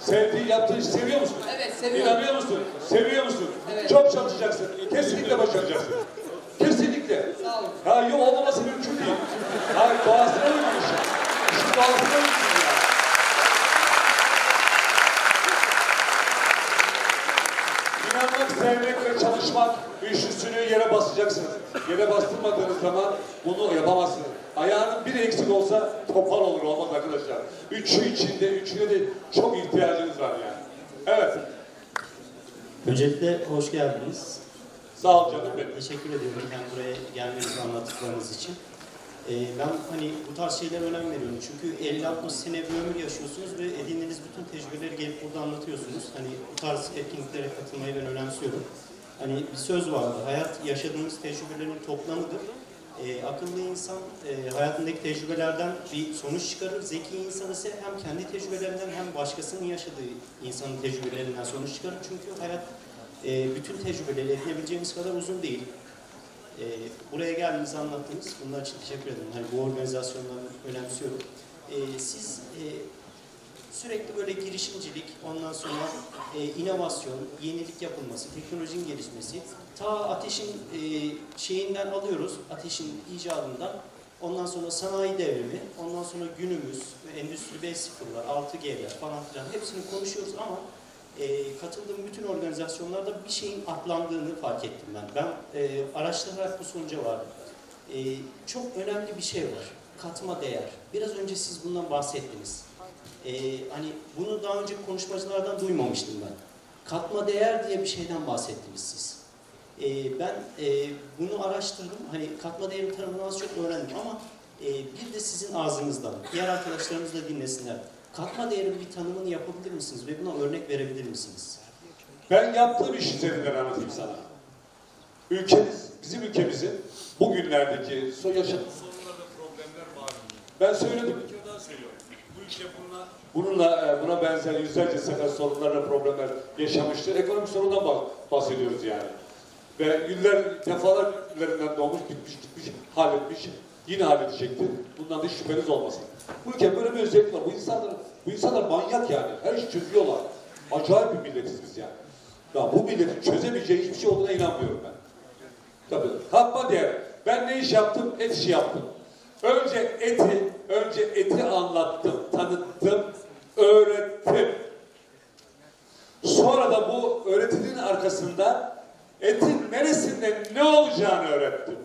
Sevdiği yaptığı işi seviyor musun? Evet, seviyorum. İnanıyor musun? Seviyor musun? Evet. Çok çalışacaksın. Kesinlikle başaracaksın. Kesinlikle. Sağ olun. Ha yok olmaması mümkün değil. Hayır doğasına uygun iş. İşin doğasına uygun yani. İnanmak, çalışmak üçlüsünü yere basacaksınız. Yere bastırmadığınız zaman bunu yapamazsınız. Ayağının bir eksik olsa topal olur olmaz arkadaşlar. Üçü içinde, üçüne de çok ihtiyacınız var yani. Evet. Öncelikle hoş geldiniz. Sağ ol canım benim. Teşekkür ediyorum hem buraya gelmenizi anlattıklarınız için. Ee, ben hani bu tarz şeylere önem veriyorum. Çünkü 50-60 sene bir ömür yaşıyorsunuz ve edindiğiniz bütün tecrübeleri gelip burada anlatıyorsunuz. Hani bu tarz etkinliklere katılmayı ben önemsiyorum. Hani bir söz vardı, hayat yaşadığımız tecrübelerin toplamıdır. Ee, akıllı insan e, hayatındaki tecrübelerden bir sonuç çıkarır. Zeki insan ise hem kendi tecrübelerinden hem başkasının yaşadığı insanın tecrübelerinden sonuç çıkarır. Çünkü hayat e, bütün tecrübeleri edinebileceğimiz kadar uzun değil. E, buraya geldiğinizi anlattınız. Bunlar için teşekkür ederim. Hani bu organizasyonları önemsiyorum. E, siz e, sürekli böyle girişimcilik, ondan sonra e, inovasyon, yenilik yapılması, teknolojinin gelişmesi, ta ateşin e, şeyinden alıyoruz, ateşin icadından, ondan sonra sanayi devrimi, ondan sonra günümüz, endüstri 5.0'lar, 6G'ler falan filan hepsini konuşuyoruz ama e, katıldığım bütün organizasyonlarda bir şeyin atlandığını fark ettim ben. Ben e, araştırarak bu sonuca vardım. E, çok önemli bir şey var. Katma değer. Biraz önce siz bundan bahsettiniz. E, hani bunu daha önce konuşmacılardan duymamıştım ben. Katma değer diye bir şeyden bahsettiniz siz. E, ben e, bunu araştırdım. Hani katma değerin tanımını az çok öğrendim ama e, bir de sizin ağzınızdan, diğer arkadaşlarımız da dinlesinler. Katma değerin bir tanımını yapabilir misiniz ve buna örnek verebilir misiniz? Ben yaptığım iş üzerinden anlatayım sana. Ülkemiz, bizim ülkemizin bugünlerdeki so yaşam Sorunlar ve problemler var. ben söyledim. Bir kere daha söylüyorum. Bu ülke bununla e, buna benzer yüzlerce sefer sorunlarla problemler yaşamıştır. Ekonomik sorundan bah- bahsediyoruz yani. Ve yüzler defalarlarından doğmuş, bitmiş, gitmiş, halletmiş, yine halledecektir. Bundan da şüpheniz olmasın. Bu ülke böyle bir özellik var. Bu insanlar, bu insanlar manyak yani. Her şeyi çözüyorlar. Acayip bir milletiz biz yani. Ya bu milletin çözemeyeceği hiçbir şey olduğuna inanmıyorum ben. Tabii. Katma değer. Ben ne iş yaptım? Et işi yaptım. Önce eti, önce eti anlattım, tanıttım, öğrettim. Sonra da bu öğretinin arkasında etin neresinden ne olacağını öğrettim.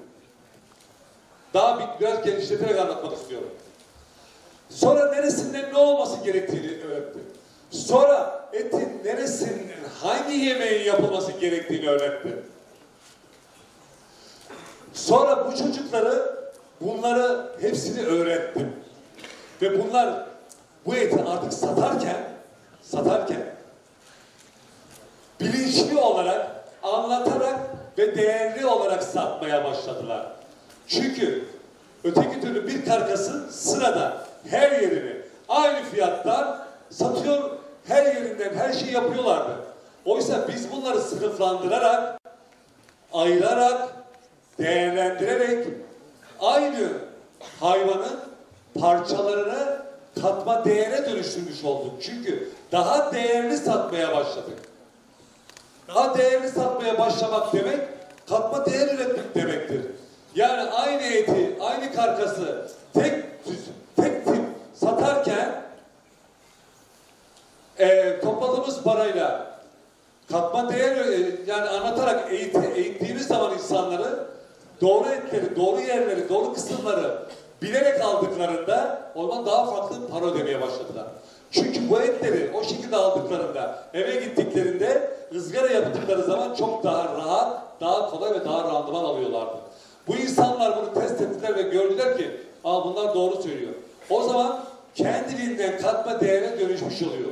Daha bir, biraz genişleterek anlatmak istiyorum. Sonra neresinden ne olması gerektiğini öğrettim. Sonra etin neresinden hangi yemeğin yapılması gerektiğini öğrettim. Sonra bu çocukları bunları hepsini öğrettim. Ve bunlar bu eti artık satarken satarken bilinçli olarak anlatarak ve değerli olarak satmaya başladılar. Çünkü öteki türlü bir karkası sırada her yerini aynı fiyattan satıyor, her yerinden her şeyi yapıyorlardı. Oysa biz bunları sınıflandırarak, ayırarak, değerlendirerek aynı hayvanın parçalarını katma değere dönüştürmüş olduk. Çünkü daha değerli satmaya başladık. Daha değerli satmaya başlamak demek katma değer üretmek demektir. Yani aynı eti, aynı karkası tek tek tip satarken e, topladığımız parayla katma değer e, yani anlatarak eğit, eğittiğimiz zaman insanları doğru etleri, doğru yerleri, doğru kısımları bilerek aldıklarında o zaman daha farklı para ödemeye başladılar. Çünkü bu etleri o şekilde aldıklarında eve gittiklerinde ızgara yaptıkları zaman çok daha rahat, daha kolay ve daha randıman alıyorlardı. Bu insanlar bunu test ettiler ve gördüler ki Aa, bunlar doğru söylüyor. O zaman kendiliğinden katma değere dönüşmüş oluyor.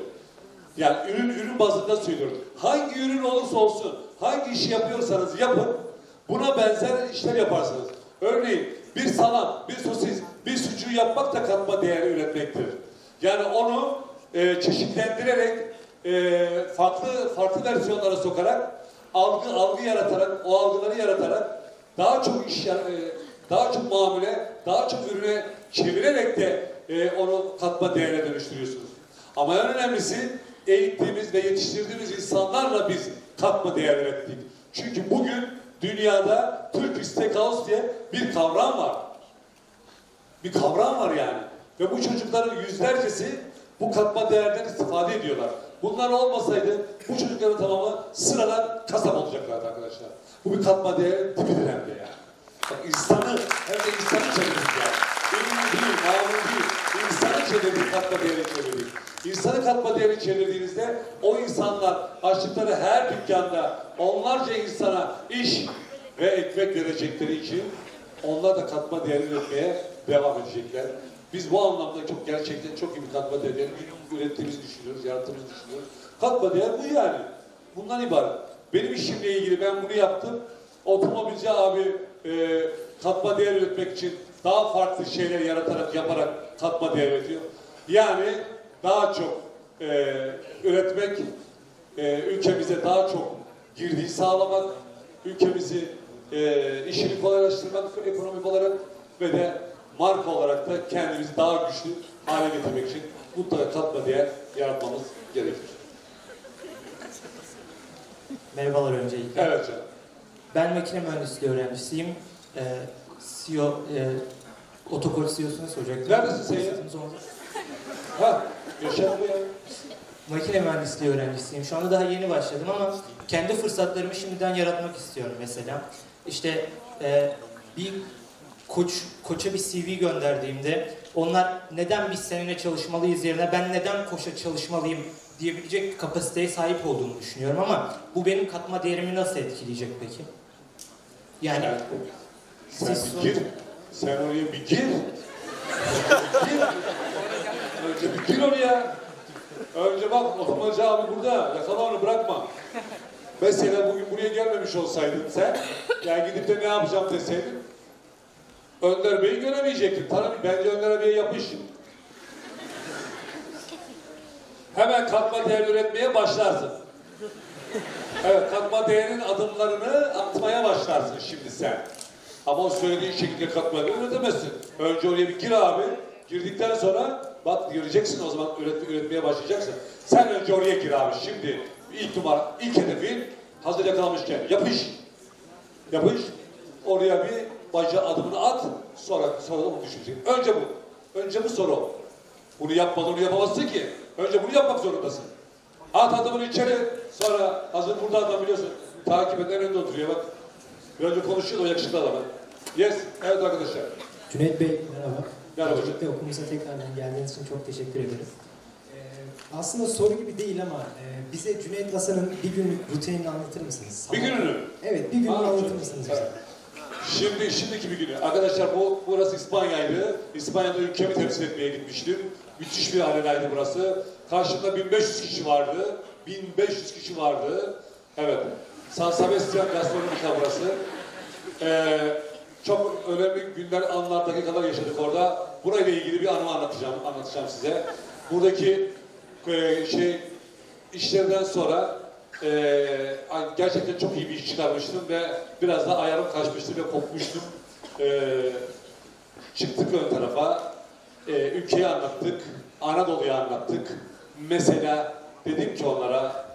Yani ürün ürün bazında söylüyorum. Hangi ürün olursa olsun, hangi işi yapıyorsanız yapın, buna benzer işler yaparsınız. Örneğin bir salam, bir sosis, bir sucuğu yapmak da katma değeri üretmektir. Yani onu e, çeşitlendirerek, e, farklı farklı versiyonlara sokarak, algı algı yaratarak, o algıları yaratarak daha çok iş, e, daha çok mamule, daha çok ürüne çevirerek de e, onu katma değere dönüştürüyorsunuz. Ama en önemlisi eğittiğimiz ve yetiştirdiğimiz insanlarla biz katma değer ürettik. Çünkü bugün dünyada Türk Steakhouse diye bir kavram var. Bir kavram var yani. Ve bu çocukların yüzlercesi bu katma değerden istifade ediyorlar. Bunlar olmasaydı bu çocukların tamamı sıradan kasap olacaklardı arkadaşlar. Bu bir katma değer dibidir hem de yani. Bak insanı hem de insanı çevirdik yani. Ürün değil, mamul değil. İnsanı çevirdik, katma değeri çevirdik. İnsanı katma değeri çevirdiğinizde o insanlar açtıkları her dükkanda onlarca insana iş ve ekmek verecekleri için onlar da katma değer üretmeye devam edecekler. Biz bu anlamda çok gerçekten çok iyi bir katma değer ürettiğimizi düşünüyoruz, yarattığımızı düşünüyoruz. Katma değer bu yani. Bundan ibaret. Benim işimle ilgili ben bunu yaptım. Otomobilci abi e, katma değer üretmek için daha farklı şeyler yaratarak, yaparak katma değer üretiyor. Yani daha çok e, üretmek, e, ülkemize daha çok girdiği sağlamak, ülkemizi e, işini kolaylaştırmak ekonomik olarak ve de marka olarak da kendimizi daha güçlü hale getirmek için mutlaka katma değer yaratmamız gerekir. Merhabalar öncelikle. Evet canım. Ben makine mühendisliği öğrencisiyim. Ee, CEO, e, otokol CEO'sunu soracaktım. Neredesin sen ya? Ha, yaşar bu ya. Makine mühendisliği öğrencisiyim. Şu anda daha yeni başladım ama kendi fırsatlarımı şimdiden yaratmak istiyorum mesela. İşte e, bir koç koça bir CV gönderdiğimde onlar neden biz seninle çalışmalıyız yerine ben neden koça çalışmalıyım diyebilecek kapasiteye sahip olduğunu düşünüyorum ama bu benim katma değerimi nasıl etkileyecek peki? Yani Sen, sen Siz bir gir. Sen oraya bir gir. gir. Önce bir gir oraya. Önce bak otomobilci abi burada. Yakala onu bırakma. Mesela bugün buraya gelmemiş olsaydın sen, yani gidip de ne yapacağım deseydin, Önder Bey'i göremeyecektin. Tanım, bence Önder Bey'e yapış. Hemen katma değer üretmeye başlarsın. Evet, katma değerin adımlarını atmaya başlarsın şimdi sen. Ama o söylediğin şekilde katma değer üretemezsin. Önce oraya bir gir abi. Girdikten sonra bak göreceksin o zaman üret, üretmeye başlayacaksın. Sen önce oraya gir abi şimdi. ilk numara, ilk hedefin hazır yakalamışken yapış. Yapış. Oraya bir baca adımını at. Sonra sonra da bunu düşüneceksin. Önce bu. Önce bu soru. Bunu yapmadan onu yapamazsın ki. Önce bunu yapmak zorundasın. At adımını içeri. Sonra hazır burada adam biliyorsun. Takip eden önünde oturuyor bak. Bir önce konuşuyor da o yakışıklı adam. Yes. Evet arkadaşlar. Cüneyt Bey merhaba. Merhaba hocam. Okulumuza tekrardan geldiğiniz için çok teşekkür ederim. Ee, aslında soru gibi değil ama e, bize Cüneyt Hasan'ın bir günlük rutinini anlatır mısınız? Bir gününü. Evet, bir gününü anlatır mısınız bize? Evet. Şimdi şimdiki bir günü. Arkadaşlar bu burası İspanya'ydı. İspanya'da ülkemi temsil etmeye gitmiştim. Müthiş bir arenaydı burası. Karşımda 1500 kişi vardı. 1500 kişi vardı. Evet. San Sebastian Gastronomica burası. Ee, çok önemli günler, anlar, dakikalar yaşadık orada. Burayla ilgili bir anımı anlatacağım, anlatacağım size. Buradaki e, şey işlerden sonra e, gerçekten çok iyi bir iş çıkarmıştım ve biraz da ayarım kaçmıştı ve kopmuştum. E, çıktık ön tarafa, e, ülkeyi anlattık, Anadolu'yu anlattık. Mesela dedim ki onlara,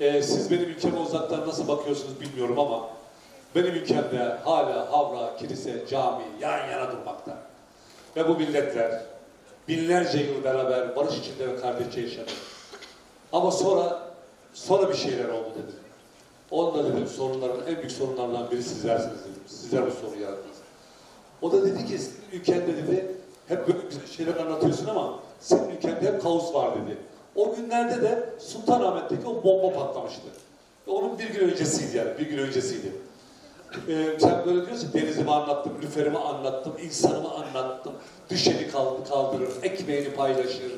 e, siz benim ülkeme uzaktan nasıl bakıyorsunuz bilmiyorum ama benim ülkemde hala havra, kilise, cami yan yana durmakta. Ve bu milletler binlerce yıl beraber barış içinde ve kardeşçe yaşadı. Ama sonra sonra bir şeyler oldu dedim. Onda dedim sorunların en büyük sorunlardan biri sizlersiniz dedim. Sizler bu soruyu yarattınız. O da dedi ki ülkende dedi hep böyle güzel şeyler anlatıyorsun ama senin ülkende hep kaos var dedi. O günlerde de Sultanahmet'teki o bomba patlamıştı. Onun bir gün öncesiydi yani bir gün öncesiydi. Ee, sen böyle diyorsun denizimi anlattım, lüferimi anlattım, insanımı anlattım. Düşeni kaldı, kaldırır, ekmeğini paylaşır.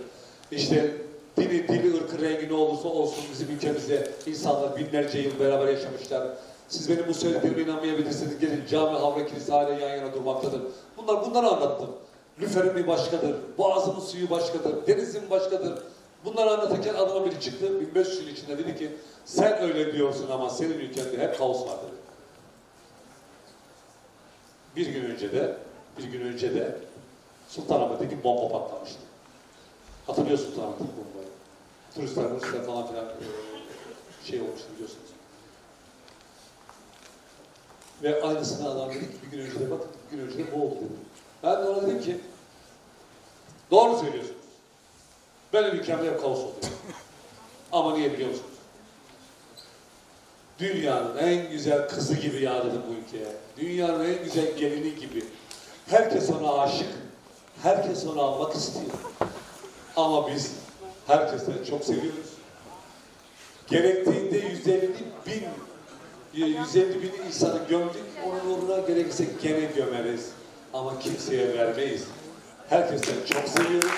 İşte dini, dili, ırkı, rengi ne olursa olsun bizim ülkemizde insanlar binlerce yıl beraber yaşamışlar. Siz benim bu söylediklerime inanmayabilirsiniz. Gelin cami, havra, kilise hala yan yana durmaktadır. Bunlar, bunları anlattım. Lüferin bir başkadır, boğazımın suyu başkadır, denizin başkadır. Bunları anlatırken adama biri çıktı, 1500 yıl içinde dedi ki sen öyle diyorsun ama senin ülkende hep kaos vardır. Bir gün önce de, bir gün önce de Sultanahmet'teki bomba patlamıştı. Hatırlıyor Sultanahmet'teki bombayı. Turistler, turistler falan filan e, şey olmuştu biliyorsunuz. Ve aynısını adam dedi ki bir gün önce de bak, bir gün önce de bu oldu dedi. Ben de ona dedim ki doğru söylüyorsunuz. Benim ülkemde hep kaos oldu. [laughs] Ama niye biliyor musunuz? Dünyanın en güzel kızı gibi yağdırdım bu ülkeye. Dünyanın en güzel gelini gibi. Herkes ona aşık. Herkes onu almak istiyor. Ama biz herkesi çok seviyoruz. Gerektiğinde 150 bin 150 bin insanı gömdük. Onun uğruna gerekirse gene gömeriz. Ama kimseye vermeyiz. Herkesi çok seviyoruz.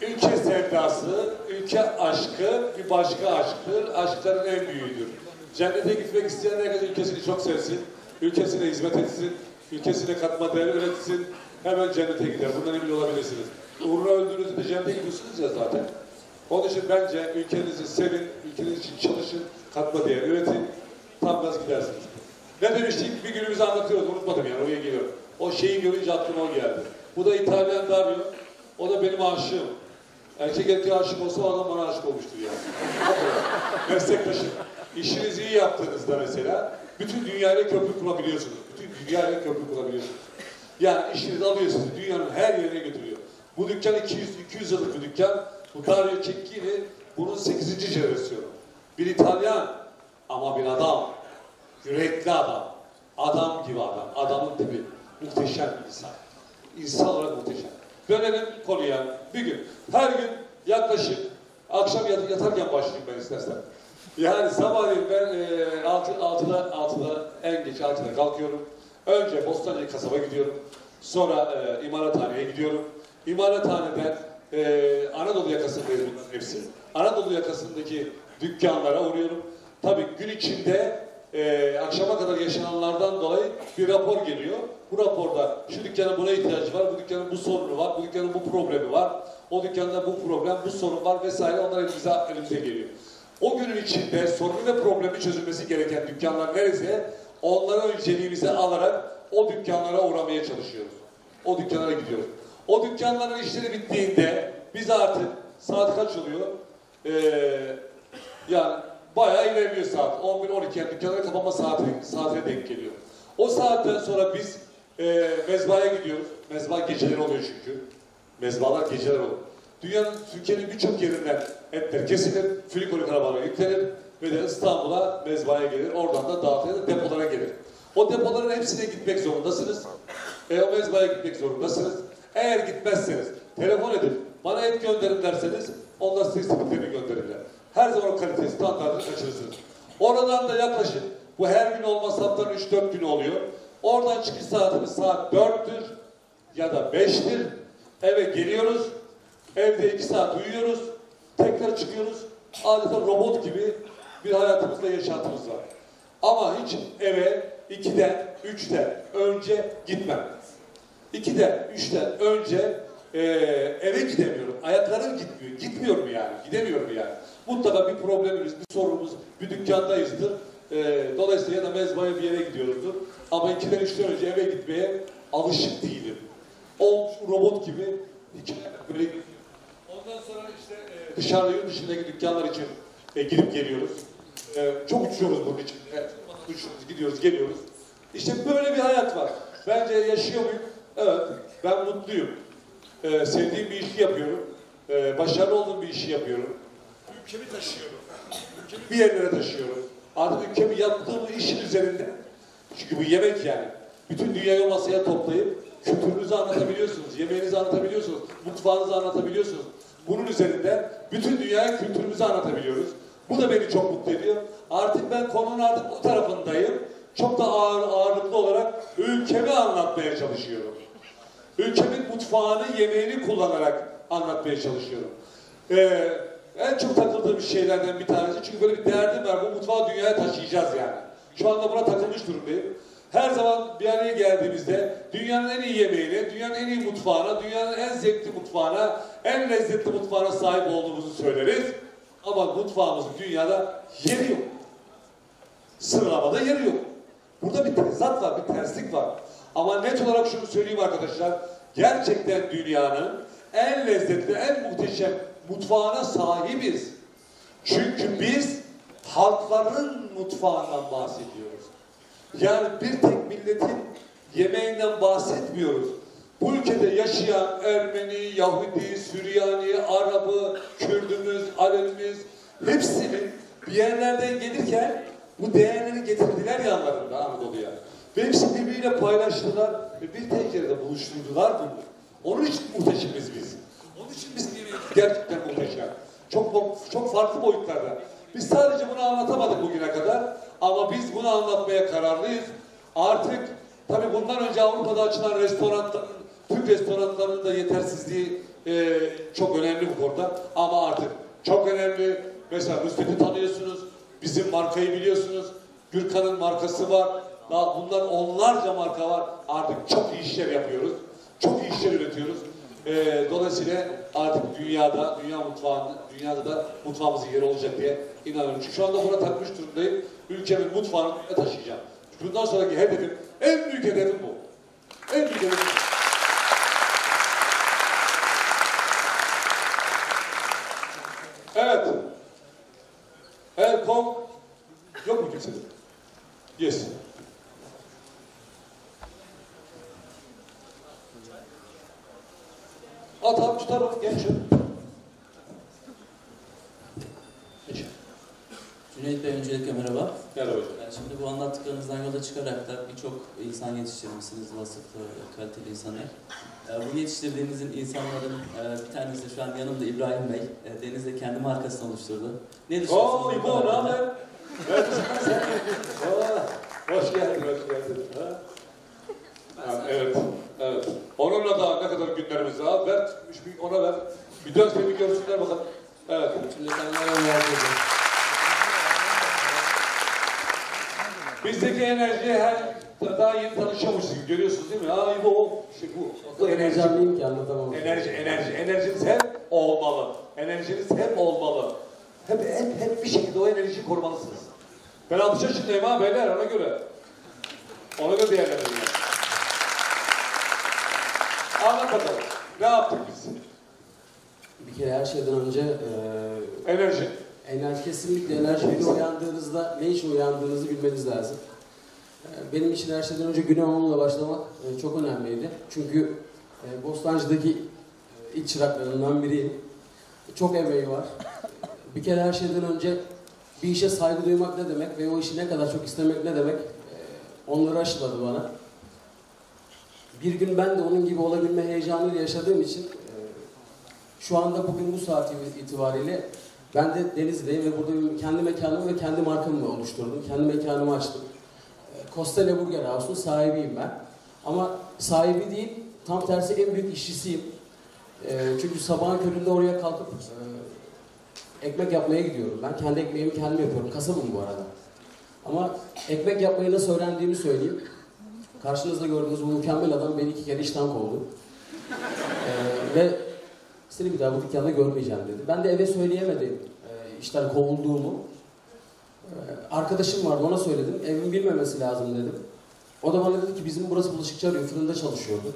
Ülke sevdası, ülke aşkı bir başka aşktır. Aşkların en büyüğüdür. Cennete gitmek isteyen herkes ülkesini çok sevsin. Ülkesine hizmet etsin. Ülkesine katma değer üretsin. Hemen cennete gider. Bundan emin olabilirsiniz. Uğruna öldüğünüzde de cennete gidiyorsunuz ya zaten. Onun için bence ülkenizi sevin, ülkeniz için çalışın, katma değer üretin. Tam gaz gidersiniz. Ne demiştik? Bir günümüzü anlatıyoruz. Unutmadım yani. Oraya geliyor. O şeyi görünce aklıma o geldi. Bu da İtalyan Dario. O da benim aşığım. Erkek erkeğe aşık olsa o adam bana aşık olmuştur yani. Meslektaşım. İşinizi iyi yaptığınızda mesela bütün dünyayla köprü kurabiliyorsunuz. Bütün dünyayla köprü kurabiliyorsunuz. Yani işinizi alıyor sizi dünyanın her yerine götürüyor. Bu dükkan 200, 200 yıllık bir dükkan. Bu Dario Cecchini bunun 8. jenerasyonu. Bir İtalyan ama bir adam. Yürekli adam. Adam gibi adam. Adamın tipi. Muhteşem bir insan. İnsan olarak muhteşem. Dönelim konuya. Bir gün, her gün yaklaşık akşam yat- yatarken başlayayım ben istersen. Yani sabahleyin ben e, altı, altıda, altıda, en geç altıda kalkıyorum. Önce Bostancı kasaba gidiyorum. Sonra e, imalathaneye gidiyorum. İmalathaneden e, Anadolu yakasındayız bunların hepsi. Anadolu yakasındaki dükkanlara uğruyorum. Tabii gün içinde e, akşama kadar yaşananlardan dolayı bir rapor geliyor. Bu raporda şu dükkanın buna ihtiyacı var, bu dükkanın bu sorunu var, bu dükkanın bu problemi var, o dükkanda bu problem, bu sorun var vesaire onlar elimize, elimize geliyor. O günün içinde sorunu ve problemi çözülmesi gereken dükkanlar neresi? Onlara önceliğimizi alarak o dükkanlara uğramaya çalışıyoruz. O dükkanlara gidiyoruz. O dükkanların işleri bittiğinde biz artık saat kaç oluyor? Ee, yani bayağı ilerliyor saat. 11-12 yani dükkanların kapanma saati, saatine denk geliyor. O saatten sonra biz e, mezbahaya gidiyoruz. Mezba geceleri oluyor çünkü. Mezbalar geceler olur. Dünyanın, Türkiye'nin birçok yerinden etler kesilir, flikolik arabalara yüklenir ve de İstanbul'a mezbahaya gelir. Oradan da dağıtılır, depolara gelir. O depoların hepsine gitmek zorundasınız. E, o mezbahaya gitmek zorundasınız. Eğer gitmezseniz, telefon edin, bana et gönderin derseniz, onlar size istediklerini gönderirler. Her zaman kalite standartını kaçırırsınız. Oradan da yaklaşık, bu her gün olmaz haftanın 3-4 günü oluyor. Oradan çıkış saatimiz saat 4'tür ya da 5'tir. Eve geliyoruz. Evde 2 saat uyuyoruz. Tekrar çıkıyoruz. Adeta robot gibi bir hayatımızda yaşantımız var. Ama hiç eve 2'den 3'ten önce gitmem. 2'den 3'ten önce e, eve gidemiyorum. Ayaklarım gitmiyor. Gitmiyorum yani. Gidemiyorum yani. Mutlaka bir problemimiz, bir sorunumuz, bir dükkandayızdır. E, dolayısıyla ya da mezbaya bir yere gidiyoruzdur. Ama 2'den 3'ten önce eve gitmeye alışık değilim. Olmuş robot gibi hikaye böyle Ondan sonra işte e, dışarıda yurt dışındaki dükkanlar için e, gidip geliyoruz. E, çok uçuyoruz bunun için. Evet, uçuyoruz, gidiyoruz, geliyoruz. İşte böyle bir hayat var. Bence yaşıyor muyum? Evet, ben mutluyum. E, sevdiğim bir işi yapıyorum. E, başarılı olduğum bir işi yapıyorum. Ülkemi taşıyorum. Ülkemi Bir yerlere taşıyorum. Artık ülkemi yaptığım işin üzerinde. Çünkü bu yemek yani. Bütün dünyayı masaya toplayıp kültürünüzü anlatabiliyorsunuz, yemeğinizi anlatabiliyorsunuz, mutfağınızı anlatabiliyorsunuz. Bunun üzerinden bütün dünyaya kültürümüzü anlatabiliyoruz. Bu da beni çok mutlu ediyor. Artık ben konunun artık o tarafındayım. Çok da ağır, ağırlıklı olarak ülkemi anlatmaya çalışıyorum. Ülkemin mutfağını, yemeğini kullanarak anlatmaya çalışıyorum. Ee, en çok takıldığım şeylerden bir tanesi. Çünkü böyle bir derdim var. Bu mutfağı dünyaya taşıyacağız yani. Şu anda buna takılmış durumdayım. Her zaman bir araya geldiğimizde dünyanın en iyi yemeğini, dünyanın en iyi mutfağına, dünyanın en zevkli mutfağına, en lezzetli mutfağına sahip olduğumuzu söyleriz. Ama mutfağımızın dünyada yeri yok. Sıralamada yeri yok. Burada bir tezat var, bir terslik var. Ama net olarak şunu söyleyeyim arkadaşlar. Gerçekten dünyanın en lezzetli, en muhteşem mutfağına sahibiz. Çünkü biz halkların mutfağından bahsediyoruz. Yani bir tek milletin yemeğinden bahsetmiyoruz. Bu ülkede yaşayan Ermeni, Yahudi, Süryani, Arabı, Kürdümüz, Alemimiz hepsinin bir yerlerden gelirken bu değerleri getirdiler yanlarında Anadolu'ya. Ve hepsi birbiriyle paylaştılar ve bir tencerede buluşturdular bunu. Onun için muhteşemiz biz. Onun için yemeğimiz gerçekten muhteşem. Çok çok farklı boyutlarda. Biz sadece bunu anlatamadık bugüne kadar ama biz bunu anlatmaya kararlıyız. Artık tabii bundan önce Avrupa'da açılan restoranların, Türk restoranlarının da yetersizliği e, çok önemli bu konuda. Ama artık çok önemli. Mesela Rüstet'i tanıyorsunuz. Bizim markayı biliyorsunuz. Gürkan'ın markası var. Daha bunlar onlarca marka var. Artık çok iyi işler yapıyoruz. Çok iyi işler üretiyoruz. Ee, dolayısıyla artık dünyada, dünya mutfağında, dünyada da mutfağımızın yeri olacak diye inanıyorum. Çünkü şu anda buna takmış durumdayım. Ülkemin mutfağını taşıyacağım. Bundan sonraki hedefim, en büyük hedefim bu. En büyük hedefim bu. Evet. Elkom yok mu kimse? Yes. Atalım tutalım genç. Cüneyt Bey öncelikle merhaba. Merhaba hocam. Yani şimdi bu anlattıklarınızdan yola çıkarak da birçok insan yetiştirmişsiniz, vasıflı, kaliteli insanlar. Ee, Bu yetiştirdiğinizin insanların e, bir tanesi şu an yanımda İbrahim Bey. E, Deniz de kendi markasını oluşturdu. Ne düşünüyorsunuz? Oo İbo ne haber? Sen. Hoş geldin, hoş geldin. Ha? Ha, evet, evet. Onunla da ne kadar günlerimiz var. Ver, bir ona ver. Bir seni bir görsünler bakalım. Evet. Şimdi kendilerine merak ediyorum. Bizdeki enerji her daha yeni tanışıyormuşuz görüyorsunuz değil mi? Aa İbo o, işte bu, bu enerji. Heyecanlıyım ki anlatamam. Enerji, enerji. Enerjiniz hep olmalı. Enerjiniz hep olmalı. Hep, hep, hep bir şekilde o enerjiyi korumalısınız. Ben 60 yaşındayım ha beyler ona göre. Ona göre değerlendirin. Anlat bakalım. Ne yaptık biz? Bir kere her şeyden önce e, Enerji. Enerji kesinlikle enerji güne uyandığınızda ne için uyandığınızı bilmeniz lazım. E, benim için her şeyden önce güne onunla başlamak e, çok önemliydi. Çünkü e, Bostancı'daki e, ilk çıraklarından biriyim. Çok emeği var. Bir kere her şeyden önce bir işe saygı duymak ne demek ve o işi ne kadar çok istemek ne demek onları aşıladı bana. Bir gün ben de onun gibi olabilme heyecanıyla yaşadığım için şu anda bugün bu saat itibariyle ben de Denizli'deyim ve burada bir kendi mekanımı ve kendi markamı oluşturdum. Kendi mekanımı açtım. Kostele Burger House'un sahibiyim ben. Ama sahibi değil, tam tersi en büyük işçisiyim. E, çünkü sabahın köründe oraya kalkıp e, ekmek yapmaya gidiyorum. Ben kendi ekmeğimi kendim yapıyorum. Kasabım bu arada. Ama ekmek yapmayı nasıl öğrendiğimi söyleyeyim. Karşınızda gördüğünüz bu mükemmel adam beni iki kere işten kovdu. Ee, ve seni bir daha bu dükkanda görmeyeceğim dedi. Ben de eve söyleyemedim e, işten kovulduğumu. Ee, arkadaşım vardı ona söyledim. Evin bilmemesi lazım dedim. O da bana dedi ki bizim burası bulaşıkçı arıyor fırında çalışıyordu.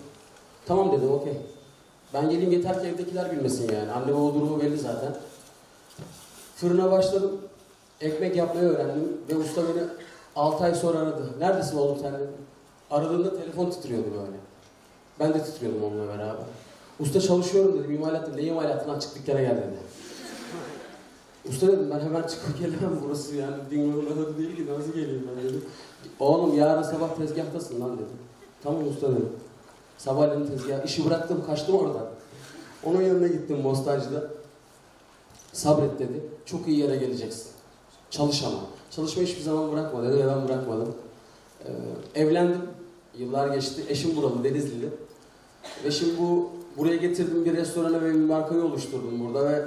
Tamam dedim okey. Ben geleyim yeter ki evdekiler bilmesin yani. Annem o durumu belli zaten. Fırına başladım. Ekmek yapmayı öğrendim ve usta beni 6 ay sonra aradı. Neredesin oğlum sen dedim. Aradığında telefon titriyordu böyle. Ben de titriyordum onunla beraber. Usta çalışıyorum dedim. İmalatta ne imalatından çık dükkana gel dedi. Usta dedim ben hemen çıkıp gelemem burası yani Dingo'nun adı değil ki nasıl geleyim ben dedim. Oğlum yarın sabah tezgahtasın lan dedim. Tamam usta dedim. Sabahleyin tezgah, işi bıraktım kaçtım oradan. Onun yanına gittim Bostancı'da. Sabret dedi. Çok iyi yere geleceksin. Çalış ama. Çalışmayı hiçbir zaman bırakma dedi ve ben bırakmadım. Ee, evlendim. Yıllar geçti. Eşim buralı, Denizlili. Ve şimdi bu buraya getirdiğim bir restoranı ve bir markayı oluşturdum burada ve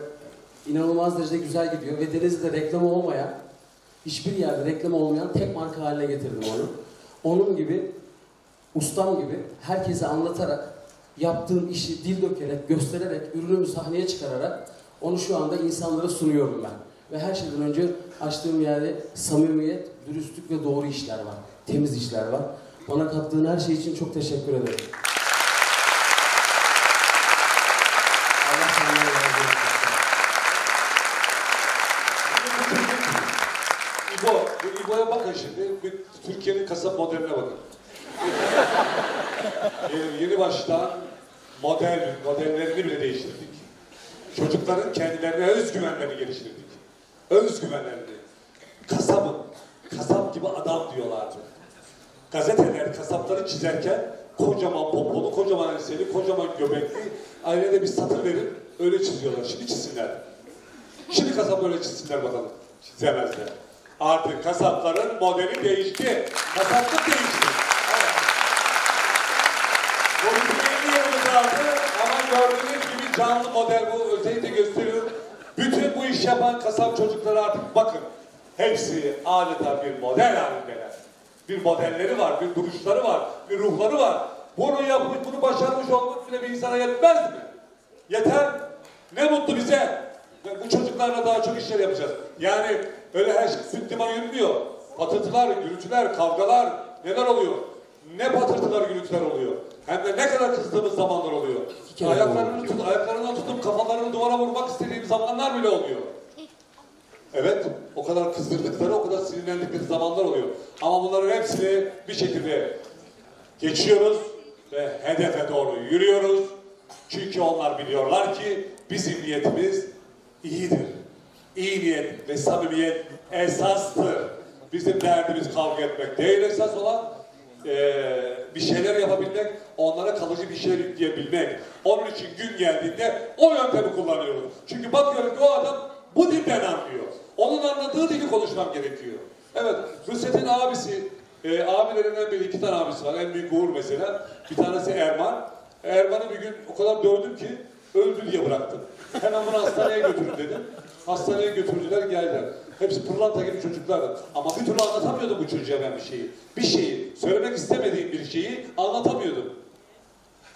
inanılmaz derecede güzel gidiyor ve Denizli'de reklamı olmayan, hiçbir yerde reklamı olmayan tek marka haline getirdim onu. Onun gibi, ustam gibi herkese anlatarak, yaptığım işi dil dökerek, göstererek, ürünümü sahneye çıkararak onu şu anda insanlara sunuyorum ben. Ve her şeyden önce açtığım yerde samimiyet, dürüstlük ve doğru işler var. Temiz işler var. Bana kattığın her şey için çok teşekkür ederim. Allah senden razı olsun. İbo, bu İbo'ya bakın şimdi. Bir Türkiye'nin kasap modeline bakın. Ee, yeni baştan model, modellerini bile değiştirdik. Çocukların kendilerine özgüvenlerini geliştirdik. Özgüvenlerini. Kasabın, kasap gibi adam diyorlardı. Gazeteler kasapları çizerken kocaman popolu, kocaman enseli, kocaman göbekli, ailede bir satır verin, öyle çiziyorlar. Şimdi çizsinler. Şimdi kasap öyle çizsinler bakalım. Çizemezler. Artık kasapların modeli değişti. Kasaplık değişti. Evet. Bu bizim 50 yılımız aldı ama gördüğünüz gibi canlı model bu. Özellikle gösteriyorum. Bütün bu iş yapan kasap çocukları artık bakın. Hepsi adeta bir model halindeler. Bir modelleri var, bir duruşları var, bir ruhları var. Bunu yapmış, bunu başarmış olmak bile bir insana yetmez mi? Yeter. Ne mutlu bize. Bu çocuklarla daha çok işler yapacağız. Yani öyle her şey süt liman yürümüyor. Patırtılar, gürültüler, kavgalar neler oluyor? Ne patırtılar, gürültüler oluyor. Hem de ne kadar kızdığımız zamanlar oluyor. Ayaklarını tut, ayaklarından tutup kafalarını duvara vurmak istediğim zamanlar bile oluyor. Evet, o kadar kızdırdıkları, o kadar sinirlendikleri zamanlar oluyor. Ama bunların hepsini bir şekilde geçiyoruz ve hedefe doğru yürüyoruz. Çünkü onlar biliyorlar ki bizim niyetimiz iyidir. İyi niyet ve samimiyet esastır. Bizim derdimiz kavga etmek değil esas olan eee, bir şeyler yapabilmek, onlara kalıcı bir şeyler yükleyebilmek. Onun için gün geldiğinde o yöntemi kullanıyoruz. Çünkü bakıyorum ki o adam bu dilden anlıyor. Onun anladığı dili konuşmam gerekiyor. Evet, Nusret'in abisi, e, abilerinden biri iki tane abisi var. En büyük Uğur mesela. Bir tanesi Erman. Erman'ı bir gün o kadar dövdüm ki öldü diye bıraktım. Hemen bunu hastaneye götürün dedim. Hastaneye götürdüler geldiler. Hepsi pırlanta gibi çocuklardı. Ama bir türlü anlatamıyordum bu çocuğa ben bir şeyi. Bir şeyi, söylemek istemediğim bir şeyi anlatamıyordum.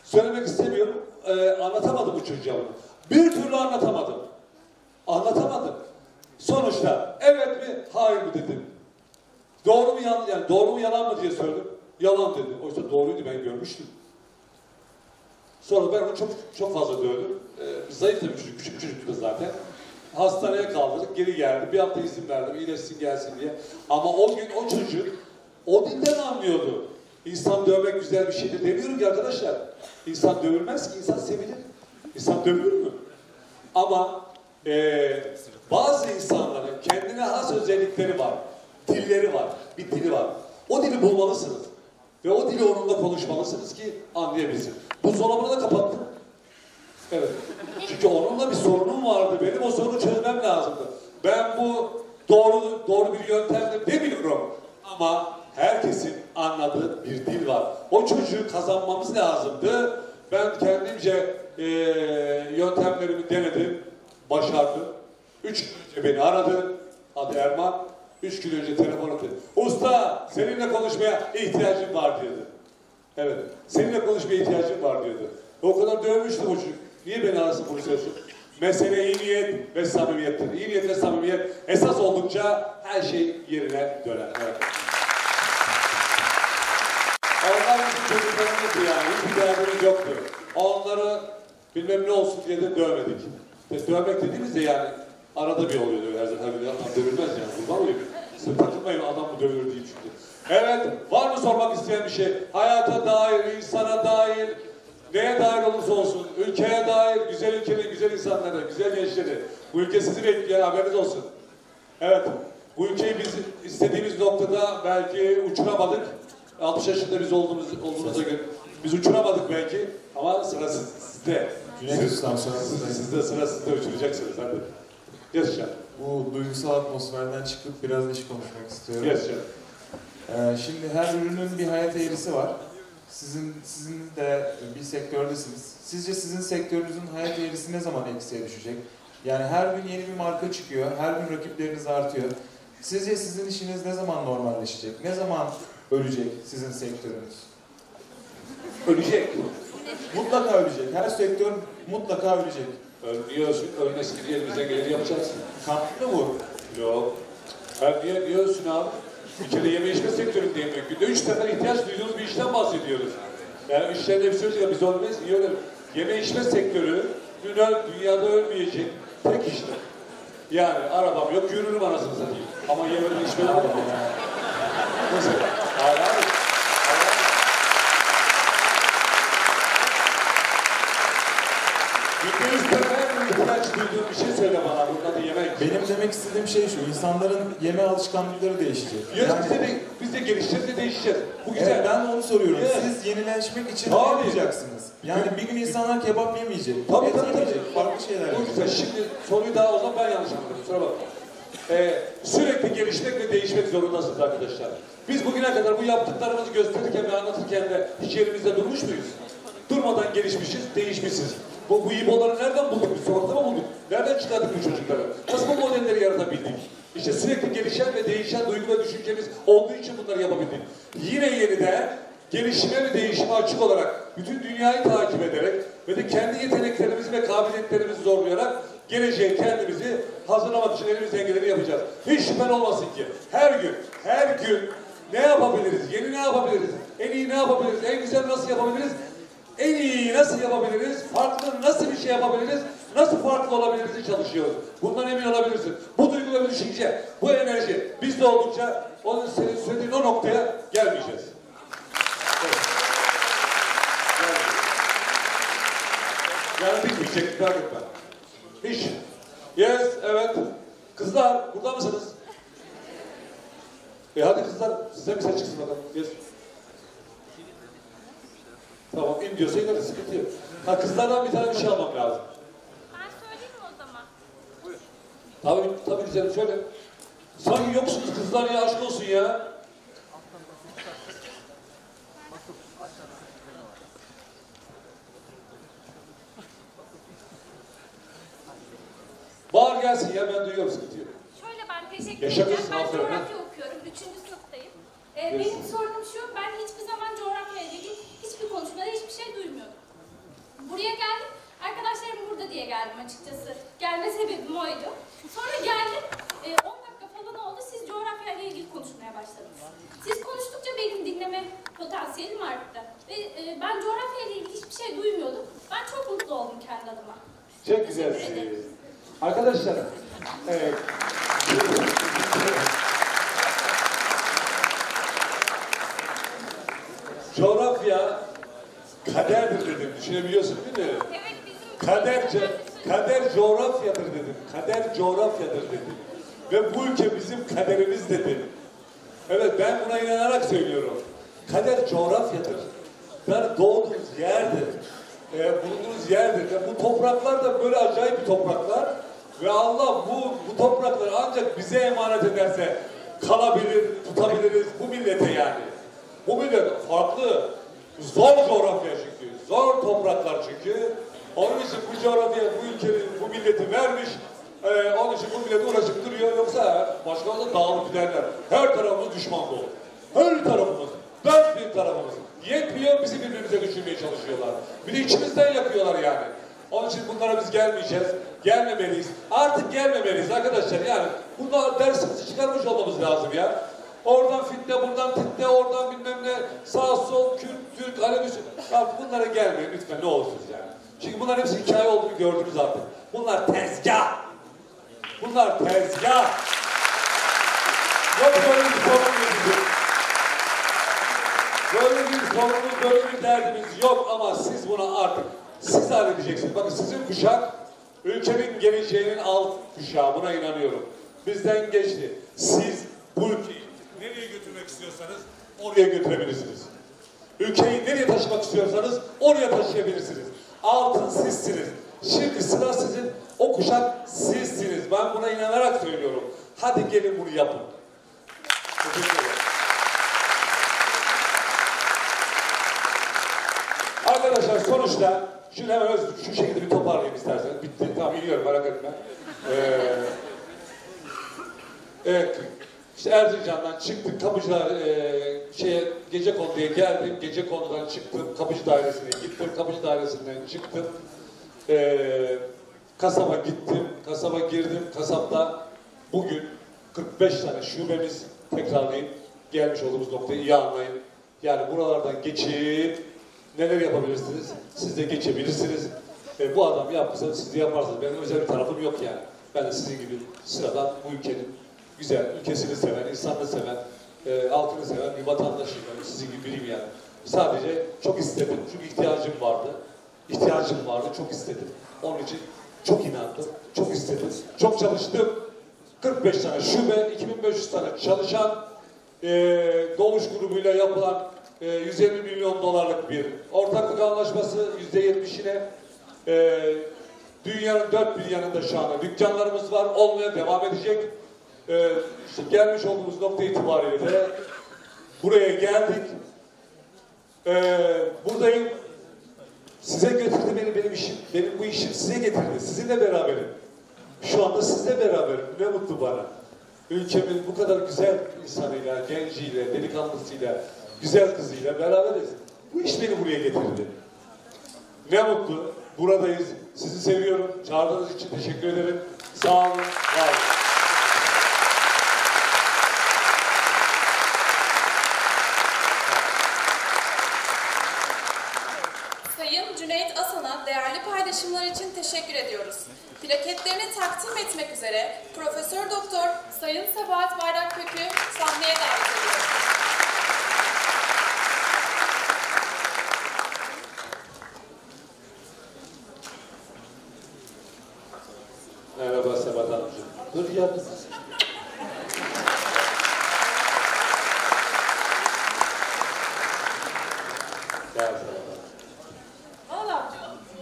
Söylemek istemiyorum, e, anlatamadım bu çocuğa bunu. Bir türlü anlatamadım. Anlatamadım. Sonuçta evet mi, hayır mı dedim. Doğru mu yalan, yani doğru mu yalan mı diye sordum. Yalan dedi. Oysa doğruydu ben görmüştüm. Sonra ben onu çok çok fazla dövdüm. Ee, zayıf da bir çocuk, küçük çocuktu zaten. Hastaneye kaldırdık, geri geldi. Bir hafta izin verdim, iyileşsin gelsin diye. Ama o gün o çocuk o dilden anlıyordu. İnsan dövmek güzel bir şeydir demiyorum ki arkadaşlar. İnsan dövülmez ki, insan sevilir. İnsan dövülür mü? Ama eee, bazı insanların kendine has özellikleri var. Dilleri var, bir dili var. O dili bulmalısınız. Ve o dili onunla konuşmalısınız ki anlayabilsin. Buzdolabını da kapattım. Evet. Çünkü onunla bir sorunum vardı. Benim o sorunu çözmem lazımdı. Ben bu doğru doğru bir yöntemdir demiyorum. Ama herkesin anladığı bir dil var. O çocuğu kazanmamız lazımdı. Ben kendimce eee, yöntemlerimi denedim. Başardım. Üç gün önce beni aradı. Adı Erman. Üç gün önce telefon etti. Usta seninle konuşmaya ihtiyacım var diyordu. Evet. Seninle konuşmaya ihtiyacım var diyordu. O kadar dövmüştüm o çocuk. Niye beni arasın konuşuyorsun? Mesele iyi niyet ve samimiyettir. İyi niyet ve samimiyet esas oldukça her şey yerine döner. Evet. Onlar bizim çocuklarımızdı yani. Hiçbir derdimiz yoktu. Onları bilmem ne olsun diye de dövmedik. Dövmek dediğimizde yani arada bir oluyor her zaman. Tabii adam dövülmez yani. Kurban olayım. Siz takılmayın adam mı dövülür diyeyim şimdi. Evet. Var mı sormak isteyen bir şey? Hayata dair, insana dair, neye dair olursa olsun, ülkeye dair, güzel ülkenin güzel insanları, güzel gençleri. Bu ülke sizi bekliyor, haberiniz olsun. Evet, bu ülkeyi biz istediğimiz noktada belki uçuramadık. 60 yaşında biz olduğumuz, olduğumuza göre biz uçuramadık belki ama sıra siz- sizde. Siz, sizde sıra sizde uçuracaksınız hadi. Yes, Can. Bu duygusal atmosferden çıkıp biraz iş konuşmak istiyorum. Yes, Can. Ee, şimdi her ürünün bir hayat eğrisi var. Sizin sizin de bir sektördesiniz. Sizce sizin sektörünüzün hayat eğrisi ne zaman eksiye düşecek? Yani her gün yeni bir marka çıkıyor, her gün rakipleriniz artıyor. Sizce sizin işiniz ne zaman normalleşecek? Ne zaman ölecek sizin sektörünüz? Ölecek. Mutlaka ölecek. Her sektör mutlaka ölecek. Ölmüyorsun, ölmesin diye elimizden geleni yapacağız. Kalktı mı? Yok. Ben niye diyorsun abi? Bir kere yeme içme sektöründeyim ben. Günde üç sefer ihtiyaç duyduğumuz bir işten bahsediyoruz. Yani işlerin hepsi ölecek ya biz ölmeyiz. Niye öyle? Yeme içme sektörü dünya, dünyada ölmeyecek tek iştir. Yani arabam yok yürürüm anasını satayım. Ama yemeden içmeden yok. Nasıl? Hayır hayır. Üç sefer ihtiyaç duyduğun bir şey söyle bana. Bunun adı yemek. Benim demek istediğim şey şu, insanların yeme alışkanlıkları değişecek. Yes, Yani- biz, de, biz de gelişeceğiz de değişeceğiz. Bu güzel. Evet, ben de onu soruyorum. Evet. Siz yenileşmek için Tabii. ne yapacaksınız? Yani bir gün insanlar kebap yemeyecek, Tabii et tabii tabii. yemeyecek, farklı şeyler Bu güzel. Şimdi soruyu daha o zaman ben yanlış anladım. Kusura bakma. Ee, sürekli gelişmek ve değişmek zorundasınız arkadaşlar. Biz bugüne kadar bu yaptıklarımızı gösterirken ve anlatırken de hiç yerimizde durmuş muyuz? Durmadan gelişmişiz, değişmişiz. Bu, bu nereden bulduk? Biz sokakta mı bulduk? Nereden çıkardık bu çocukları? Nasıl bu modelleri yaratabildik? İşte sürekli gelişen ve değişen duygu ve düşüncemiz olduğu için bunları yapabildik. Yine yeniden gelişime ve değişime açık olarak bütün dünyayı takip ederek ve de kendi yeteneklerimizi ve kabiliyetlerimizi zorlayarak geleceğe kendimizi hazırlamak için elimizden geleni yapacağız. Hiç şüphen olmasın ki her gün, her gün ne yapabiliriz? Yeni ne yapabiliriz? En iyi ne yapabiliriz? En güzel nasıl yapabiliriz? En iyi nasıl yapabiliriz? Farklı nasıl bir şey yapabiliriz? Nasıl farklı olabiliriz çalışıyoruz. Bundan emin olabilirsin. Bu duygu ve bu düşünce, bu enerji bizde oldukça onun senin söylediğin o noktaya gelmeyeceğiz. Yani bitmeyecek, merak etme. Hiç. Yes, evet. Kızlar, burada mısınız? E hadi kızlar, size bir ses çıksın bakalım. Yes. Tamam, in diyorsa ineriz, sıkıntı yok. Ha kızlardan bir tane bir şey almam lazım. Ben söyleyeyim mi o zaman? Tabii, tabii güzelim, söyle. Sanki yoksunuz kızlar ya, aşk olsun ya. Bağır gelsin ya, ben duyuyorum, sıkıntı yok. Şöyle ben teşekkür edeceğim. Ben aferin, ha? coğrafya okuyorum. Üçüncü sınıftayım. Ee, benim sorunum şu, ben hiçbir zaman coğrafya ile ilgili hiçbir konuşmada hiçbir şey duymuyordum. Buraya geldim, arkadaşlarım burada diye geldim açıkçası. Gelme sebebim oydu. Sonra geldim, e, 10 dakika falan oldu, siz coğrafya ile ilgili konuşmaya başladınız. Siz konuştukça benim dinleme potansiyelim arttı. Ve e, ben coğrafya ile ilgili hiçbir şey duymuyordum. Ben çok mutlu oldum kendi adıma. Çok güzelsiniz. Arkadaşlar, evet. Coğrafya kaderdir dedim. Düşünebiliyorsun değil mi? Evet bizim Kader, co- kader coğrafyadır dedim. Kader coğrafyadır dedim. Ve bu ülke bizim kaderimiz dedim. Evet ben buna inanarak söylüyorum. Kader coğrafyadır. Yani doğduğunuz yerdir. E, bulunduğunuz yerdir. Ve bu topraklar da böyle acayip bir topraklar. Ve Allah bu, bu toprakları ancak bize emanet ederse kalabilir, tutabiliriz bu millete yani. Bu millet farklı, zor coğrafya çünkü. Zor topraklar çünkü. Onun için bu coğrafya, bu ülkenin, bu milleti vermiş. Ee, onun için bu millet uğraşıp duruyor. Yoksa başka da dağılıp giderler. Her tarafımız düşman dolu. Her tarafımız. Dört bir tarafımız. Yetmiyor bizi birbirimize düşürmeye çalışıyorlar. Bir de içimizden yapıyorlar yani. Onun için bunlara biz gelmeyeceğiz. Gelmemeliyiz. Artık gelmemeliyiz arkadaşlar. Yani bunda dersimizi çıkarmış olmamız lazım ya. Oradan fitne, buradan fitne, oradan bilmem ne, sağ sol, Kürt, Türk, Alevi, ya bunlara gelmeyin lütfen ne olursunuz yani. Çünkü bunların hepsi hikaye olduğunu gördünüz artık. Bunlar tezgah. Bunlar tezgah. Yok böyle bir sorunumuz bizim. Böyle bir sorunumuz, böyle bir derdimiz yok ama siz bunu artık siz halledeceksiniz. Bakın sizin kuşak ülkenin geleceğinin alt kuşağı buna inanıyorum. Bizden geçti. Siz bu ülkeyi nereye götürmek istiyorsanız oraya götürebilirsiniz. Ülkeyi nereye taşımak istiyorsanız oraya taşıyabilirsiniz. Altın sizsiniz. Şimdi sıra sizin O kuşak sizsiniz. Ben buna inanarak söylüyorum. Hadi gelin bunu yapın. Arkadaşlar sonuçta şunu hemen öz- şu şekilde bir toparlayayım isterseniz. Bitti. Tamam biliyorum merak etme. Ee, evet. İşte Erzincan'dan çıktık kapıcılar e, şeye gece konuya geldim. Gece konudan çıktım. Kapıcı dairesine gittim. Kapıcı dairesinden çıktım. Ee, kasaba gittim. Kasaba girdim. Kasapta bugün 45 tane şubemiz tekrarlayıp gelmiş olduğumuz noktayı iyi anlayın. Yani buralardan geçip neler yapabilirsiniz? Siz de geçebilirsiniz. E, bu adam yapmışsa siz de yaparsınız. Benim özel bir tarafım yok yani. Ben de sizin gibi sıradan bu ülkenin güzel, ülkesini seven, insanını seven, e, halkını seven bir vatandaşım. Yani sizin gibi biriyim yani. Sadece çok istedim. Çünkü ihtiyacım vardı. İhtiyacım vardı, çok istedim. Onun için çok inandım, çok istedim, çok çalıştım. 45 tane şube, 2500 tane çalışan, e, Doğuş grubuyla yapılan e, 150 milyon dolarlık bir ortaklık anlaşması %70'ine e, dünyanın dört bir yanında şu anda dükkanlarımız var, olmaya devam edecek. E, işte gelmiş olduğumuz nokta itibariyle de buraya geldik. E, buradayım. Size getirdi beni benim işim, benim bu işim size getirdi. Sizinle beraberim. Şu anda sizle beraberim. Ne mutlu bana. Ülkemin bu kadar güzel insanıyla, genciyle, delikanlısıyla, güzel kızıyla beraberiz. Bu iş beni buraya getirdi. Ne mutlu. Buradayız. Sizi seviyorum. Çağırdığınız için teşekkür ederim. Sağ olun. Var olun. Sayın Cüneyt Asan'a değerli paylaşımlar için teşekkür ediyoruz. Plaketlerini takdim etmek üzere Profesör Doktor Sayın Sabahat Bayrakkök'ü sahneye davet ediyoruz. Merhaba Sebat Hanımcığım. Dur ya kız. Gel Sebat Hanım. Valla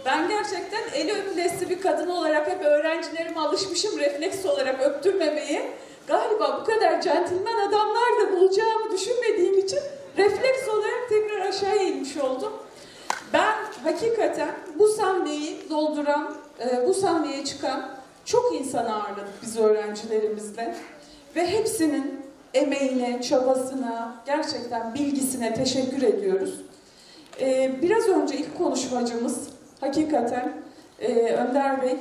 ben gerçekten eli öpülesi bir kadın olarak hep öğrencilerime alışmışım refleks olarak öptürmemeye. Galiba bu kadar centilmen adamlar da bulacağımı düşünmediğim için refleks olarak tekrar aşağıya inmiş oldum. Ben hakikaten bu sahneyi dolduran, e, bu sahneye çıkan çok insan ağırladık biz öğrencilerimizle. Ve hepsinin emeğine, çabasına, gerçekten bilgisine teşekkür ediyoruz. Ee, biraz önce ilk konuşmacımız hakikaten e, Önder Bey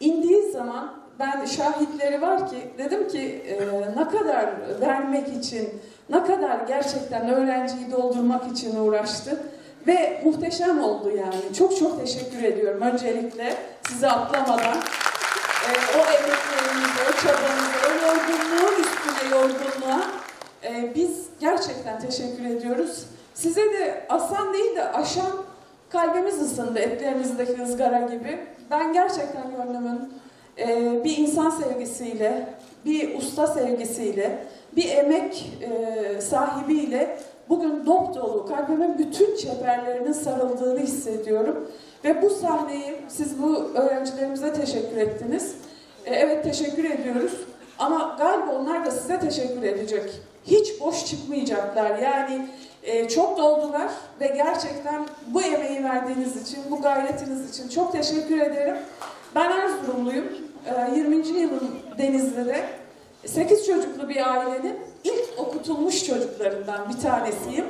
indiği zaman ben şahitleri var ki dedim ki e, ne kadar vermek için, ne kadar gerçekten öğrenciyi doldurmak için uğraştı ve muhteşem oldu yani. Çok çok teşekkür ediyorum öncelikle size atlamadan. E, o emeklerinize, o çabanıza, o yorgunluğun üstüne yorgunluğa e, biz gerçekten teşekkür ediyoruz. Size de asan değil de aşan kalbimiz ısındı etlerinizdeki ızgara gibi. Ben gerçekten gönlümün e, bir insan sevgisiyle, bir usta sevgisiyle, bir emek e, sahibiyle bugün dop dolu, kalbimin bütün çeperlerinin sarıldığını hissediyorum. Ve bu sahneyi siz bu öğrencilerimize teşekkür ettiniz. E, evet teşekkür ediyoruz. Ama galiba onlar da size teşekkür edecek. Hiç boş çıkmayacaklar. Yani e, çok doldular ve gerçekten bu emeği verdiğiniz için, bu gayretiniz için çok teşekkür ederim. Ben Erzurumluyum. E, 20. yılım Denizli'de. 8 çocuklu bir ailenin ilk okutulmuş çocuklarından bir tanesiyim.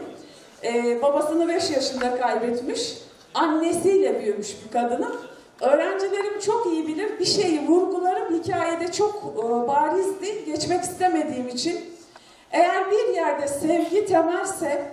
E, babasını 5 yaşında kaybetmiş. Annesiyle büyümüş bir kadınım. Öğrencilerim çok iyi bilir. Bir şeyi vurgularım hikayede çok e, barizdi. Geçmek istemediğim için. Eğer bir yerde sevgi temelse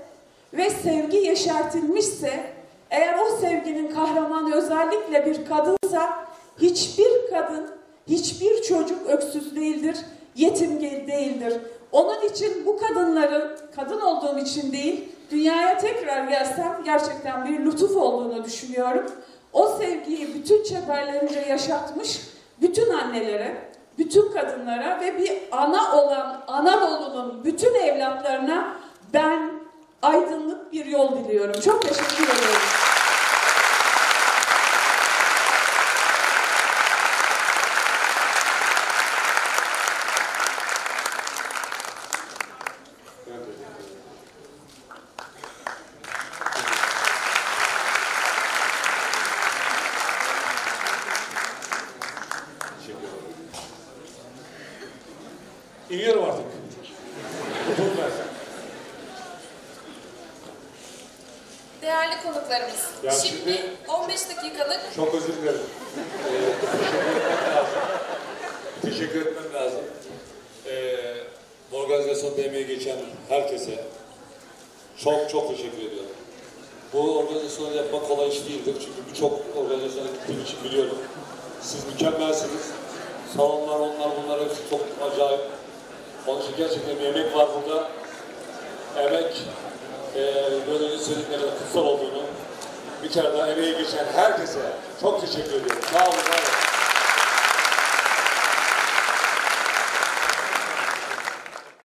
ve sevgi yeşertilmişse, eğer o sevginin kahramanı özellikle bir kadınsa, hiçbir kadın, hiçbir çocuk öksüz değildir, yetim değildir. Onun için bu kadınların, kadın olduğum için değil, dünyaya tekrar gelsem gerçekten bir lütuf olduğunu düşünüyorum. O sevgiyi bütün çeperlerince yaşatmış bütün annelere, bütün kadınlara ve bir ana olan Anadolu'nun bütün evlatlarına ben aydınlık bir yol diliyorum. Çok teşekkür ederim. Gotcha.